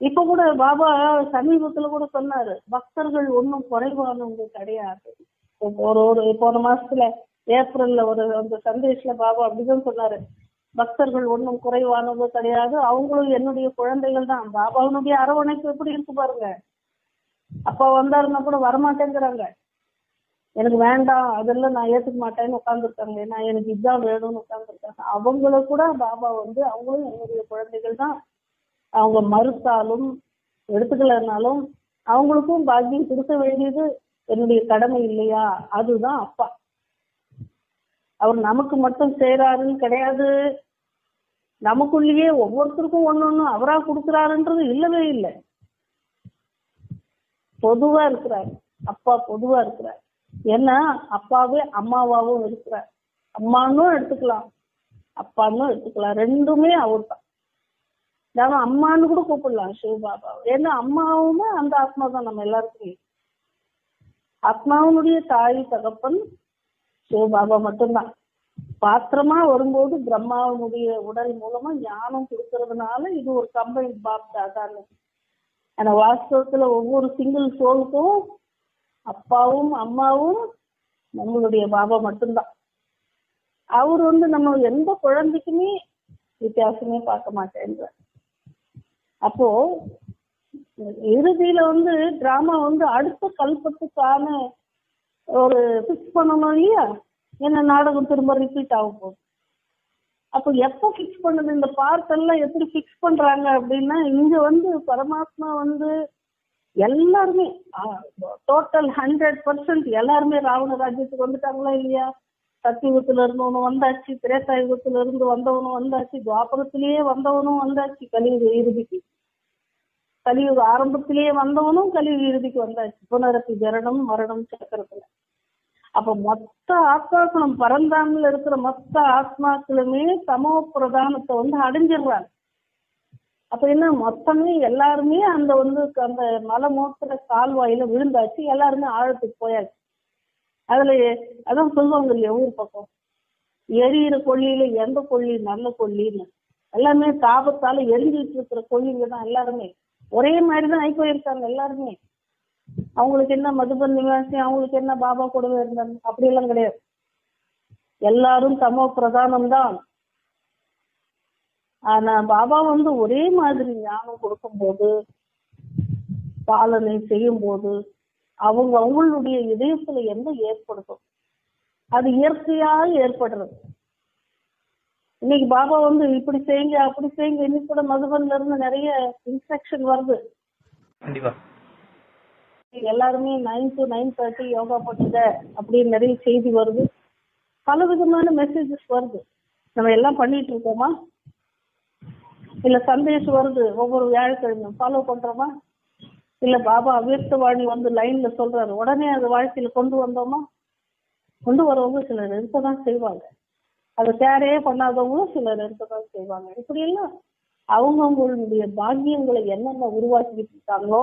இப்ப கூட பாபா சமீபத்துல கூட சொன்னாரு பக்தர்கள் ஒன்னும் குறைவானவங்க கிடையாது. ஒரு ஒரு போன மாசத்துல ஏப்ரல்ல ஒரு அந்த சந்தேஷ்ல பாபா அப்படிதான் சொன்னாரு. பக்தர்கள் ஒன்றும் குறைவானவங்க கிடையாது. அவங்களும் என்னுடைய குழந்தைகள் தான். பாபாவுடைய அரவணைப்பு எப்படி இருக்கு பாருங்க. அப்பா வந்தாருன்னா கூட வரமாட்டேங்கிறாங்க. எனக்கு வேண்டாம் அதெல்லாம் நான் ஏத்துக்க மாட்டேன்னு உட்காந்துருக்காங்க நான் எனக்கு இதுதான் வேணும்னு உட்காந்துருக்காங்க அவங்கள கூட பாபா வந்து அவங்களும் என்னுடைய குழந்தைகள் தான். அவங்க மறுத்தாலும் எடுத்துக்கலனாலும் அவங்களுக்கும் பாக்கியம் கொடுக்க வேண்டியது என்னுடைய கடமை இல்லையா? அதுதான் அப்பா. அவர் நமக்கு மட்டும் செய்யறாருன்னு கிடையாது. நமக்குள்ளேயே ஒவ்வொருத்தருக்கும் ஒண்ணு ஒண்ணு அவரா கொடுக்குறாருன்றது இல்லவே இல்லை. பொதுவா இருக்கிறார். அப்பா பொதுவா இருக்கிறார். ஏன்னா அப்பாவே அம்மாவாவும் இருக்கிறார். அம்மானும் எடுத்துக்கலாம். அப்பான்னு எடுத்துக்கலாம். ரெண்டுமே அவர் தான் நாம அம்மான்னு கூட கூப்பிடலாம் சிவபாபா ஏன்னா அம்மாவுமே அந்த ஆத்மா தான் நம்ம எல்லாருக்குமே. ஆத்மாவுடைய தாய் தகப்பன் சிவபாபா மட்டும்தான். பாத்திரமா வரும்போது பிரம்மாவுடைய உடல் மூலமா ஞானம் கொடுக்கறதுனால இது ஒரு கம்பைன் பாப் தாதான்னு ஆனா வாஸ்தவத்துல ஒவ்வொரு சிங்கிள் சோலுக்கும் அப்பாவும் அம்மாவும் நம்மளுடைய பாபா மட்டும்தான். அவர் வந்து நம்ம எந்த குழந்தைக்குமே வித்தியாசமே பார்க்க மாட்டேன்ற அப்போ இறுதியில வந்து டிராமா வந்து அடுத்த கல்பத்துக்கான ஒரு ஃபிக்ஸ் பண்ணணும் இல்லையா? என்ன நாடகம் திரும்ப ரிப்பீட் ஆக போகுது. அப்போ எப்போ ஃபிக்ஸ் பண்ணுது? இந்த பார்ட் எல்லாம் எப்படி ஃபிக்ஸ் பண்றாங்க அப்படின்னா இங்க வந்து பரமாத்மா வந்து எல்லாருமே டோட்டல் ஹண்ட்ரட் பர்சன்ட் எல்லாருமே ராவண ராஜ்யத்துக்கு வந்துட்டாங்களா இல்லையா? சத்தியுகத்துல இருந்தவனும் வந்தாச்சு திரேசாயுகத்துல இருந்து வந்தவனும் வந்தாச்சு துவாபரத்திலேயே வந்தவனும் வந்தாச்சு கலியுக இறுதிக்கு. கலியுக ஆரம்பத்திலேயே வந்தவனும் கலியுக இறுதிக்கு வந்தாச்சு புனரப்பி ஜரணம் மரணம் சக்கரத்துல. அப்ப மொத்த ஆத்மாக்களும் பரந்தாமில் இருக்கிற மொத்த ஆத்மாக்களுமே சமோ பிரதானத்தை வந்து அடைஞ்சிடுறாங்க. அப்ப என்ன மொத்தமே எல்லாருமே அந்த வந்து அந்த மலை மலமூத்திர கால்வாயில விழுந்தாச்சு எல்லாருமே ஆழத்துக்கு போயாச்சு. அதுல அதான் சொல்லுவாங்க இல்லையா ஊர் பக்கம். எரியிற கொல்லியில எந்த கொல்லி நல்ல கொல்லின்னு எல்லாமே தாபத்தால எரிஞ்சிட்டு இருக்கிற கொல்லிங்க தான் எல்லாருமே. ஒரே மாதிரி தான் ஆகி போயிருக்காங்க எல்லாருமே. அவங்களுக்கு என்ன மதுபன் நிவாசி அவங்களுக்கு என்ன பாபா கூடவே இருந்தாங்க அப்படி எல்லாம் கிடையாது. எல்லாரும் சம பிரதானம் தான். ஆனா பாபா வந்து ஒரே மாதிரி ஞானம் கொடுக்கும்போது பாலனை செய்யும் போது அவங்க அவங்களுடைய இதயத்துல என்ன ஏற்படுத்தும் அது இயற்கையாக ஏற்படுறது. இன்னைக்கு பாபா வந்து இப்படி செய்யுங்க அப்படி செய்யுங்க இன்னைக்கு கூட மதுபன்ல இருந்து நிறைய இன்ஸ்ட்ரக்ஷன் வருது. எல்லாருமே nine to nine thirty yoga பண்ணுங்க அப்படின்னு நிறைய செய்தி வருது. பல விதமான மெசேஜஸ் வருது. நம்ம எல்லாம் பண்ணிட்டு இருக்கோமா? இல்ல சந்தேஷம் வருது ஒவ்வொரு வியாழக்கிழமையும் ஃபாலோ பண்றோமா? இல்ல பாபா அவ்யக்த வாணி வந்து லைன்ல சொல்றாரு உடனே அது வாழ்க்கையில கொண்டு வந்தோமா? கொண்டு வரவங்க சிலர் இருக்கதான் செய்வாங்க. அதை கேரே பண்ணாதவங்களும் சிலர் இருக்கதான் செய்வாங்க. இப்படி எல்லாம் அவங்கவுங்களுடைய பாக்கியங்களை என்னென்ன உருவாக்கிட்டு இருக்காங்களோ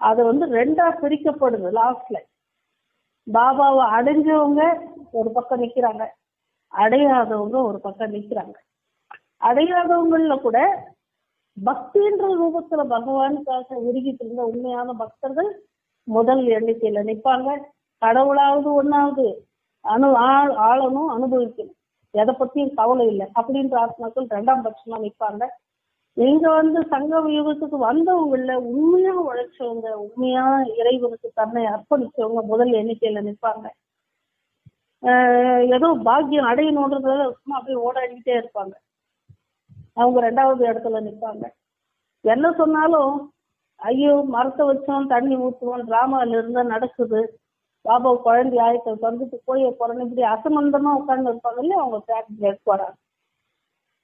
அது வந்து ரெண்டா பிரிக்கப்படுது லாஸ்ட்ல பாபாவை அடைஞ்சவங்க ஒரு பக்கம் நிக்கிறாங்க அடையாதவங்க ஒரு பக்கம் நிக்கிறாங்க. அடையாதவங்கள கூட பக்தின்ற ரூபத்துல பகவானுக்காக உருகிட்டு இருந்த உண்மையான பக்தர்கள் முதல் எண்ணிக்கையில நிப்பாங்க கடவுளாவது ஒன்னாவது அனு ஆ- ஆளணும் அனுபவிக்கணும். எதை பத்தியும் கவலை இல்லை. அப்படின்ற ஆத்மாக்கள் ரெண்டாம் பட்சமா நிப்பாங்க இங்க வந்து சங்க யுகத்துக்கு வந்தவங்கள உண்மையா உழைச்சவங்க உண்மையா இறைவனுக்கு தன்னை அர்ப்பணிச்சவங்க முதல் எண்ணிக்கையில நிப்பாங்க ஆஹ் ஏதோ பாக்கியம் அடையணுன்றதுல சும்மா அப்படியே ஓடாடிக்கிட்டே இருப்பாங்க. அவங்க ரெண்டாவது இடத்துல நிற்பாங்க என்ன சொன்னாலும் ஐயோ மரத்தை வச்சோம் தண்ணி ஊற்றுவோம் டிராமால இருந்தா நடக்குது. பாபா குழந்தை ஆயத்தை வந்துட்டு போய் போறேன்னு இப்படி அசமந்தமா உட்கார்ந்து இருப்பாங்க இல்லையா அவங்க பிராக்டிஸ் போறாங்க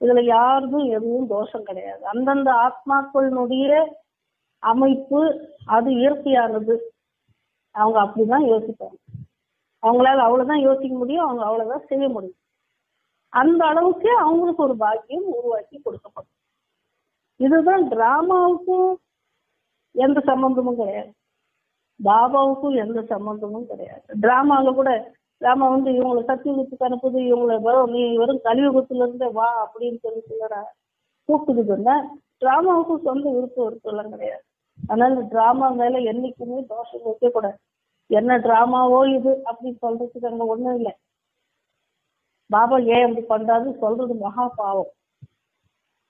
இதுல யாருக்கும் எதுவும் தோஷம் கிடையாது. அந்தந்த ஆத்மாக்களினுடைய அமைப்பு அது இயற்கையானது. அவங்க அப்படிதான் யோசிப்பாங்க. அவங்களால அவ்வளவுதான் யோசிக்க முடியும் அவங்க அவ்வளவுதான் செய்ய முடியும். அந்த அளவுக்கு அவங்களுக்கு ஒரு பாக்கியம் உருவாக்கி கொடுக்கப்படும். இதுதான் டிராமாவுக்கும் எந்த சம்பந்தமும் கிடையாது. பாபாவுக்கும் எந்த சம்பந்தமும் கிடையாது. டிராமால கூட டிராமா வந்து இவங்களை சத்தியுகத்துக்கு அனுப்புது இவங்களை வரும் நீ வெறும் கலியுகத்துல இருந்தே வா அப்படின்னு சொல்லி சொல்லுற கூப்பிடுதுன்னா டிராமாவுக்கும் சொந்த விருப்பம் விருப்பம் கிடையாது. அதனால டிராமா மேல என்னைக்குமே தோஷம் வைக்க கூட என்ன டிராமாவோ இது அப்படின்னு சொல்றதுக்கு அங்க ஒண்ணும் இல்லை. பாபா ஏன் அப்படி பண்றாருன்னு சொல்றது மகா பாவம்.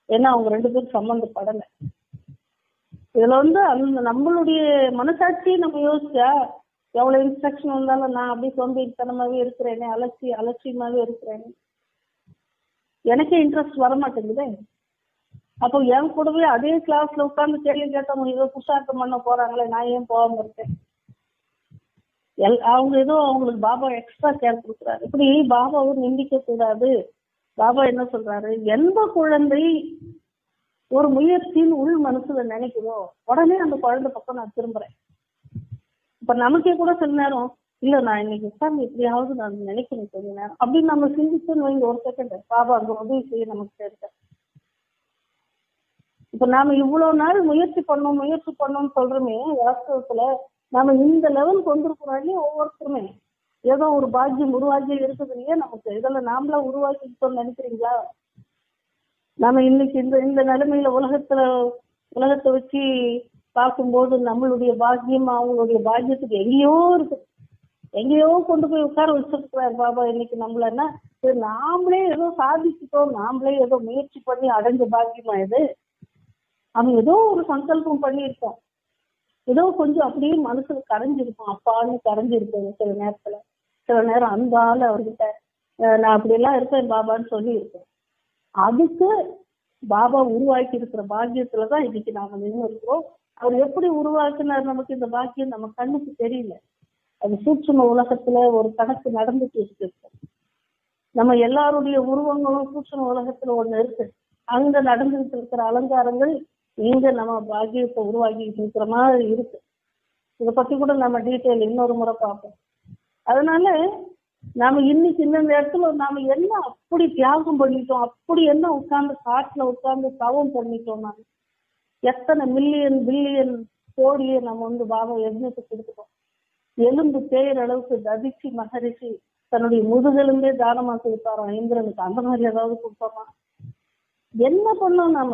ஏன்னா அவங்க ரெண்டு பேரும் சம்மந்தப்படலை இதுல வந்து அந்த நம்மளுடைய மனசாட்சி நம்ம யோசிச்சா எவ்வளவு இன்ஸ்ட்ரக்ஷன் வந்தாலும் நான் அப்படியே சோம்பேறித்தனமாவே இருக்கிறேனே அலட்சி அலட்சியமாவே இருக்கிறேனே. எனக்கே இன்ட்ரெஸ்ட் வர மாட்டேங்குதே அப்போ என் கூடவே அதே கிளாஸ்ல உட்கார்ந்து கேள்வி கேட்டவங்க ஏதோ புருஷார்த்தம் பண்ண போறாங்களே நான் ஏன் போகாம இருக்கேன்? எல் அவங்க ஏதோ அவங்களுக்கு பாபா எக்ஸ்ட்ரா கேர் கொடுக்குறாரு. இப்படி பாபாவும் நிந்திக்க கூடாது. பாபா என்ன சொல்றாரு? எந்த குழந்தை ஒரு முயற்சின்னு உள் மனசுல நினைக்கிறோம் உடனே அந்த குழந்தை பக்கம் நான் திரும்புறேன். இப்ப நமக்கே கூட சில நேரம் இல்ல நான் இன்னைக்கு எக்ஸாம் எப்படியாவது நான் நினைக்கிறேன் கொஞ்ச நேரம். அப்படின்னு நம்ம சிந்திச்சுன்னு வைங்க ஒரு செகண்ட் பாபா அந்த உதவி செய்ய நமக்கு இருக்க இப்ப நாம இவ்வளவு நாள் முயற்சி பண்ணோம் முயற்சி பண்ணோம்னு சொல்றோமே வாஸ்தவத்துல நம்ம இந்த லெவலுக்கு வந்திருக்கிறோம் ஒவ்வொருத்தருமே. ஏதோ ஒரு பாக்கியம் உருவாக்கி இருக்குது இல்லையா நமக்கு? இதெல்லாம் நாமளா உருவாக்கிட்டோம் நினைக்கிறீங்களா? நாம இன்னைக்கு இந்த இந்த நிலைமையில உலகத்துல உலகத்தை வச்சு பார்க்கும்போது நம்மளுடைய பாக்கியம் அவங்களுடைய பாக்கியத்துக்கு எங்கேயோ இருக்கு. எங்கேயோ கொண்டு போய் உட்கார வச்சிருக்கிறார் பாபா இன்னைக்கு நம்மளன்னா சரி நாமளே ஏதோ சாதிச்சுட்டோம். நாமளே ஏதோ முயற்சி பண்ணி அடைஞ்ச பாக்கியமா இது? அவங்க ஏதோ ஒரு சங்கல்பம் பண்ணியிருக்கோம் ஏதோ கொஞ்சம் அப்படியே மனசுல கரைஞ்சிருக்கும். அப்பான்னு கரைஞ்சிருக்கும் சில நேரத்துல. சில நேரம் அந்த ஆள் அவர்கிட்ட அஹ் நான் அப்படியெல்லாம் இருப்பேன் பாபான்னு சொல்லி இருக்கேன் அதுக்கு பாபா உருவாக்கி இருக்கிற பாக்கியத்துலதான் இன்னைக்கு நாம நின்று இருக்கிறோம். அவர் எப்படி உருவாக்குனார் நமக்கு இந்த பாக்கியம் நம்ம கண்ணுக்கு தெரியல. அது சூட்சும உலகத்துல ஒரு கணக்கு நடந்துட்டு இருக்கு. நம்ம எல்லாருடைய உருவங்களும் சூட்சும உலகத்துல ஒண்ணு இருக்கு. அங்க நடந்துகிட்டு இருக்கிற அலங்காரங்கள் இங்க நம்ம பாக்கியத்தை உருவாக்கிட்டு இருக்கிற மாதிரி இருக்கு. இதை பத்தி கூட நம்ம டீட்டெயில் இன்னொரு முறை பார்ப்போம். அதனால நாம இன்னைக்கு இந்த இடத்துல நாம என்ன அப்படி தியாகம் பண்ணிட்டோம் அப்படி என்ன உட்கார்ந்து காட்டுல உட்கார்ந்து தவம் பண்ணிட்டோம் நாம? எத்தனை மில்லியன் பில்லியன் கோடியை நம்ம வந்து பாபா யஜ்னத்துக்கு கொடுத்துட்டோம். எலும்பு தேயிற அளவுக்கு ததிச்சு மகரிஷி தன்னுடைய முதுகெலும்பே தானமா கொடுத்தாராம் இந்திரனுக்கு அந்த மாதிரி ஏதாவது கொடுத்தோமா என்ன பண்ணோம் நாம?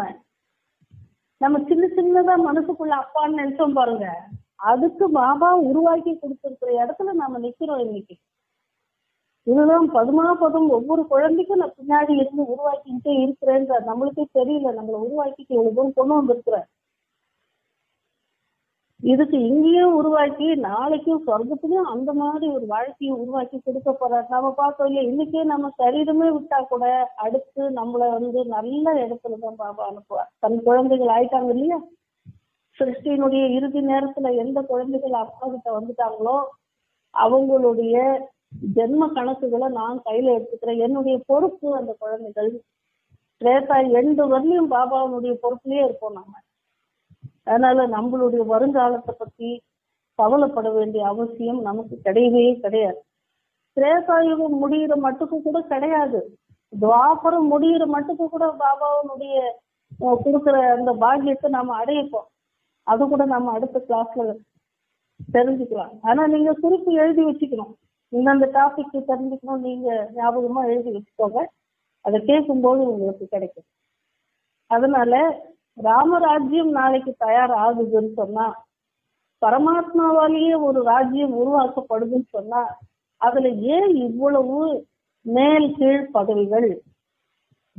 நம்ம சின்ன சின்னதா மனசுக்குள்ள அப்பான்னு நினைச்சோம் பாருங்க. அதுக்கு பாபா உருவாக்கி கொடுத்திருக்கிற இடத்துல நாம நிக்கிறோம் இன்னைக்கு. இதுதான் பதுமா பதம் ஒவ்வொரு குழந்தைக்கும் நான் பின்னாடி இருந்து உருவாக்கிக்கிட்டே இருக்கிறேன்ற நம்மளுக்கே தெரியல நம்மள உருவாக்கிட்டு இவ்வளவு தூரம் கொண்டு வந்திருக்கிறேன் இதுக்கு இங்கேயும் உருவாக்கி நாளைக்கும் சொர்க்கத்திலயும் அந்த மாதிரி ஒரு வாழ்க்கையை உருவாக்கி கொடுக்க போறாரு நம்ம பார்த்தோம் இல்லையா? இன்னைக்கே நம்ம சரீரமே விட்டா கூட அடுத்து நம்மள வந்து நல்ல இடத்துல தான் பாபா அனுப்புவார். தன் குழந்தைகள் ஆயிட்டாங்க இல்லையா? சிருஷ்டியினுடைய இறுதி நேரத்துல எந்த குழந்தைகள் அப்பா கிட்ட வந்துட்டாங்களோ அவங்களுடைய ஜென்ம கணக்குகளை நான் கையில எடுத்துக்கிறேன். என்னுடைய பொறுப்பு அந்த குழந்தைகள். திரேதா எண்டு வரலையும் பாபாவுடைய பொறுப்புலயே இருப்போம் நம்ம அதனால நம்மளுடைய வருங்காலத்தை பத்தி கவலைப்பட வேண்டிய அவசியம் நமக்கு கிடையவே கிடையாது. திரேசாயுகம் முடிகிற மட்டுக்கு கூட கிடையாது. துவாபரம் முடிகிற மட்டுக்கு கூட பாபாவுடைய கொடுக்குற அந்த பாக்கியத்தை நாம அடையப்போம். அது கூட நம்ம அடுத்த கிளாஸ்ல தெரிஞ்சுக்கலாம். ஆனா நீங்க குறிப்பு எழுதி வச்சுக்கணும். இந்தந்த டாபிக் தெரிஞ்சுக்கணும் நீங்க ஞாபகமா எழுதி வச்சுக்கோங்க. அதை கேட்கும்போது உங்களுக்கு கிடைக்கும். அதனால ராமராஜ்யம் நாளைக்கு தயார் ஆகுதுன்னு சொன்னா பரமாத்மாவாலேயே ஒரு ராஜ்யம் உருவாக்கப்படுதுன்னு சொன்னா அதுல ஏன் இவ்வளவு மேல் கீழ் பதவிகள்?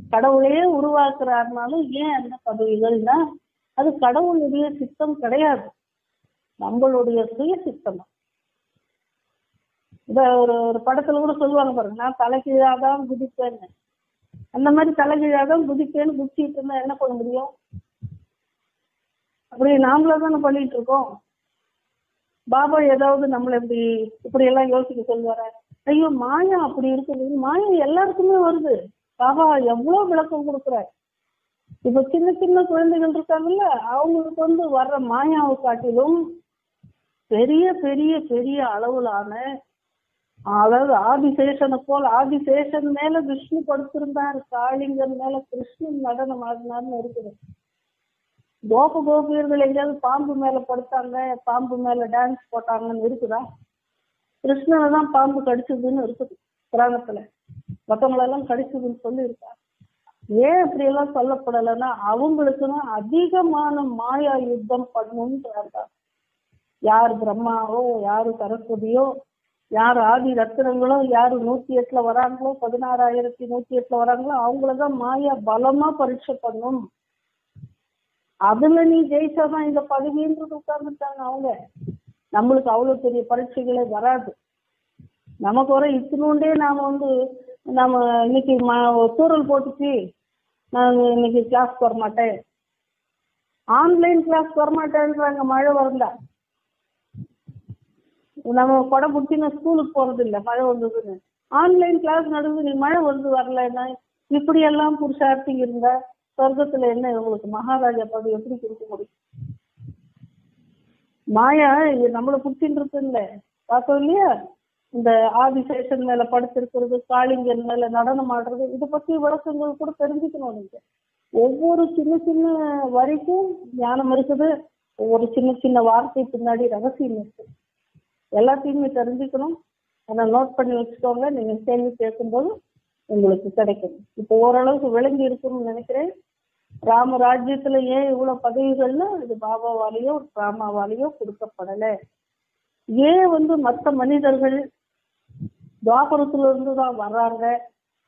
கடவுளையே உருவாக்குறாருனாலும் ஏன் அந்த பதவிகள்னா அது கடவுளுடைய சித்தம் கிடையாது. நம்மளுடைய சுய சித்தம். இந்த ஒரு ஒரு படத்துல கூட சொல்லுவாங்க பாருங்க நான் தலைகீழாதான் குதிப்பேன்னு. அந்த மாதிரி தலைகீழாதான் தான் குதிக்கேன்னு குதிச்சிட்டு இருந்தா என்ன பண்ண முடியும்? அப்படி நாமளா தானே பண்ணிட்டு இருக்கோம் பாபா ஏதாவது நம்மள இப்படி இப்படி எல்லாம் யோசிக்க சொல்லுவார? ஐயோ மாயா அப்படி இருக்குது. மாயா எல்லாருக்குமே வருது. பாபா எவ்வளவு விளக்கம் கொடுக்குறாரு. இப்ப சின்ன சின்ன குழந்தைகள் இருக்காங்கல்ல அவங்களுக்கு வந்து வர்ற மாயாவை காட்டிலும் பெரிய பெரிய பெரிய அளவிலான அதாவது ஆதிசேஷனை போல் ஆதிசேஷன் மேல விஷ்ணு படுத்திருந்தார் காளிங்கன் மேல கிருஷ்ணன் நடனம் ஆடினார்னு இருக்குது. கோப கோபியர்கள் எங்கேயாவது பாம்பு மேல படுத்தாங்க பாம்பு மேல டான்ஸ் போட்டாங்கன்னு இருக்குதா? கிருஷ்ணனை தான் பாம்பு கடிச்சதுன்னு இருக்குது புராணத்துல. மற்றவங்களெல்லாம் கடிச்சதுன்னு சொல்லி இருக்கா ஏன் இப்படி எல்லாம் சொல்லப்படலைன்னா அவங்களுக்குன்னு அதிகமான மாயா யுத்தம் பண்ணணும்ன்றாங்க யார் பிரம்மாவோ யாரு சரஸ்வதியோ யார் ஆதி ரத்தினங்களோ யாரு நூத்தி எட்டுல வராங்களோ பதினாறாயிரத்தி நூத்தி எட்டுல வராங்களோ அவங்களதான் மாயா பலமா பரீட்சை பண்ணும். அதுல நீ ஜெயிச்சாதான் இந்த பதவின்றது உட்கார்ந்துட்டாங்க அவங்க. நம்மளுக்கு அவ்வளவு பெரிய பரீட்சைகளே வராது. நமக்கு வர இத்தினோண்டே நாம வந்து நம்ம இன்னைக்கு ம- சூறல் போட்டுச்சு. நான் இன்னைக்கு கிளாஸ் வர மாட்டேன். ஆன்லைன் கிளாஸ் வர மாட்டேன்றாங்க மழை வரல நம்ம படம் பிடிச்சின்னு ஸ்கூலுக்கு போறது இல்லை மழை வந்ததுன்னு. ஆன்லைன் கிளாஸ் நடந்து நீ மழை வந்து வரலன்னா இப்படி எல்லாம் புருஷார்த்தி இருந்தா? சொர்க்கத்துல என்ன உங்களுக்கு மகாராஜா பதவி எப்படி கொடுக்க முடியும்? மாயா இது நம்மள பிடிச்சின்னு இல்ல பார்த்தோம் இல்லையா? இந்த ஆதிசேஷன் மேல படுத்திருக்கிறது காளிங்கன் மேல நடனம் ஆடுறது இதை பத்தி விளக்கங்கள் கூட தெரிஞ்சுக்கணும் நீங்க. ஒவ்வொரு சின்ன சின்ன வரிக்கும் ஞானம் இருக்குது. ஒவ்வொரு சின்ன சின்ன வார்த்தை பின்னாடி ரகசியம் இருக்கு. எல்லாத்தையுமே தெரிஞ்சுக்கணும். அதை நோட் பண்ணி வச்சுக்கோங்க. நீங்க கேள்வி கேட்கும்போது உங்களுக்கு கிடைக்கும். இப்போ ஓரளவுக்கு விளங்கி இருக்கணும்னு நினைக்கிறேன். ராம ராஜ்யத்துல ஏன் இவ்வளவு பதவிகள்னா இது பாபாவாலேயோ ராமாவாலேயோ கொடுக்கப்படல? ஏன் வந்து மற்ற மனிதர்கள் துவாபரத்துல இருந்து தான் வர்றாங்க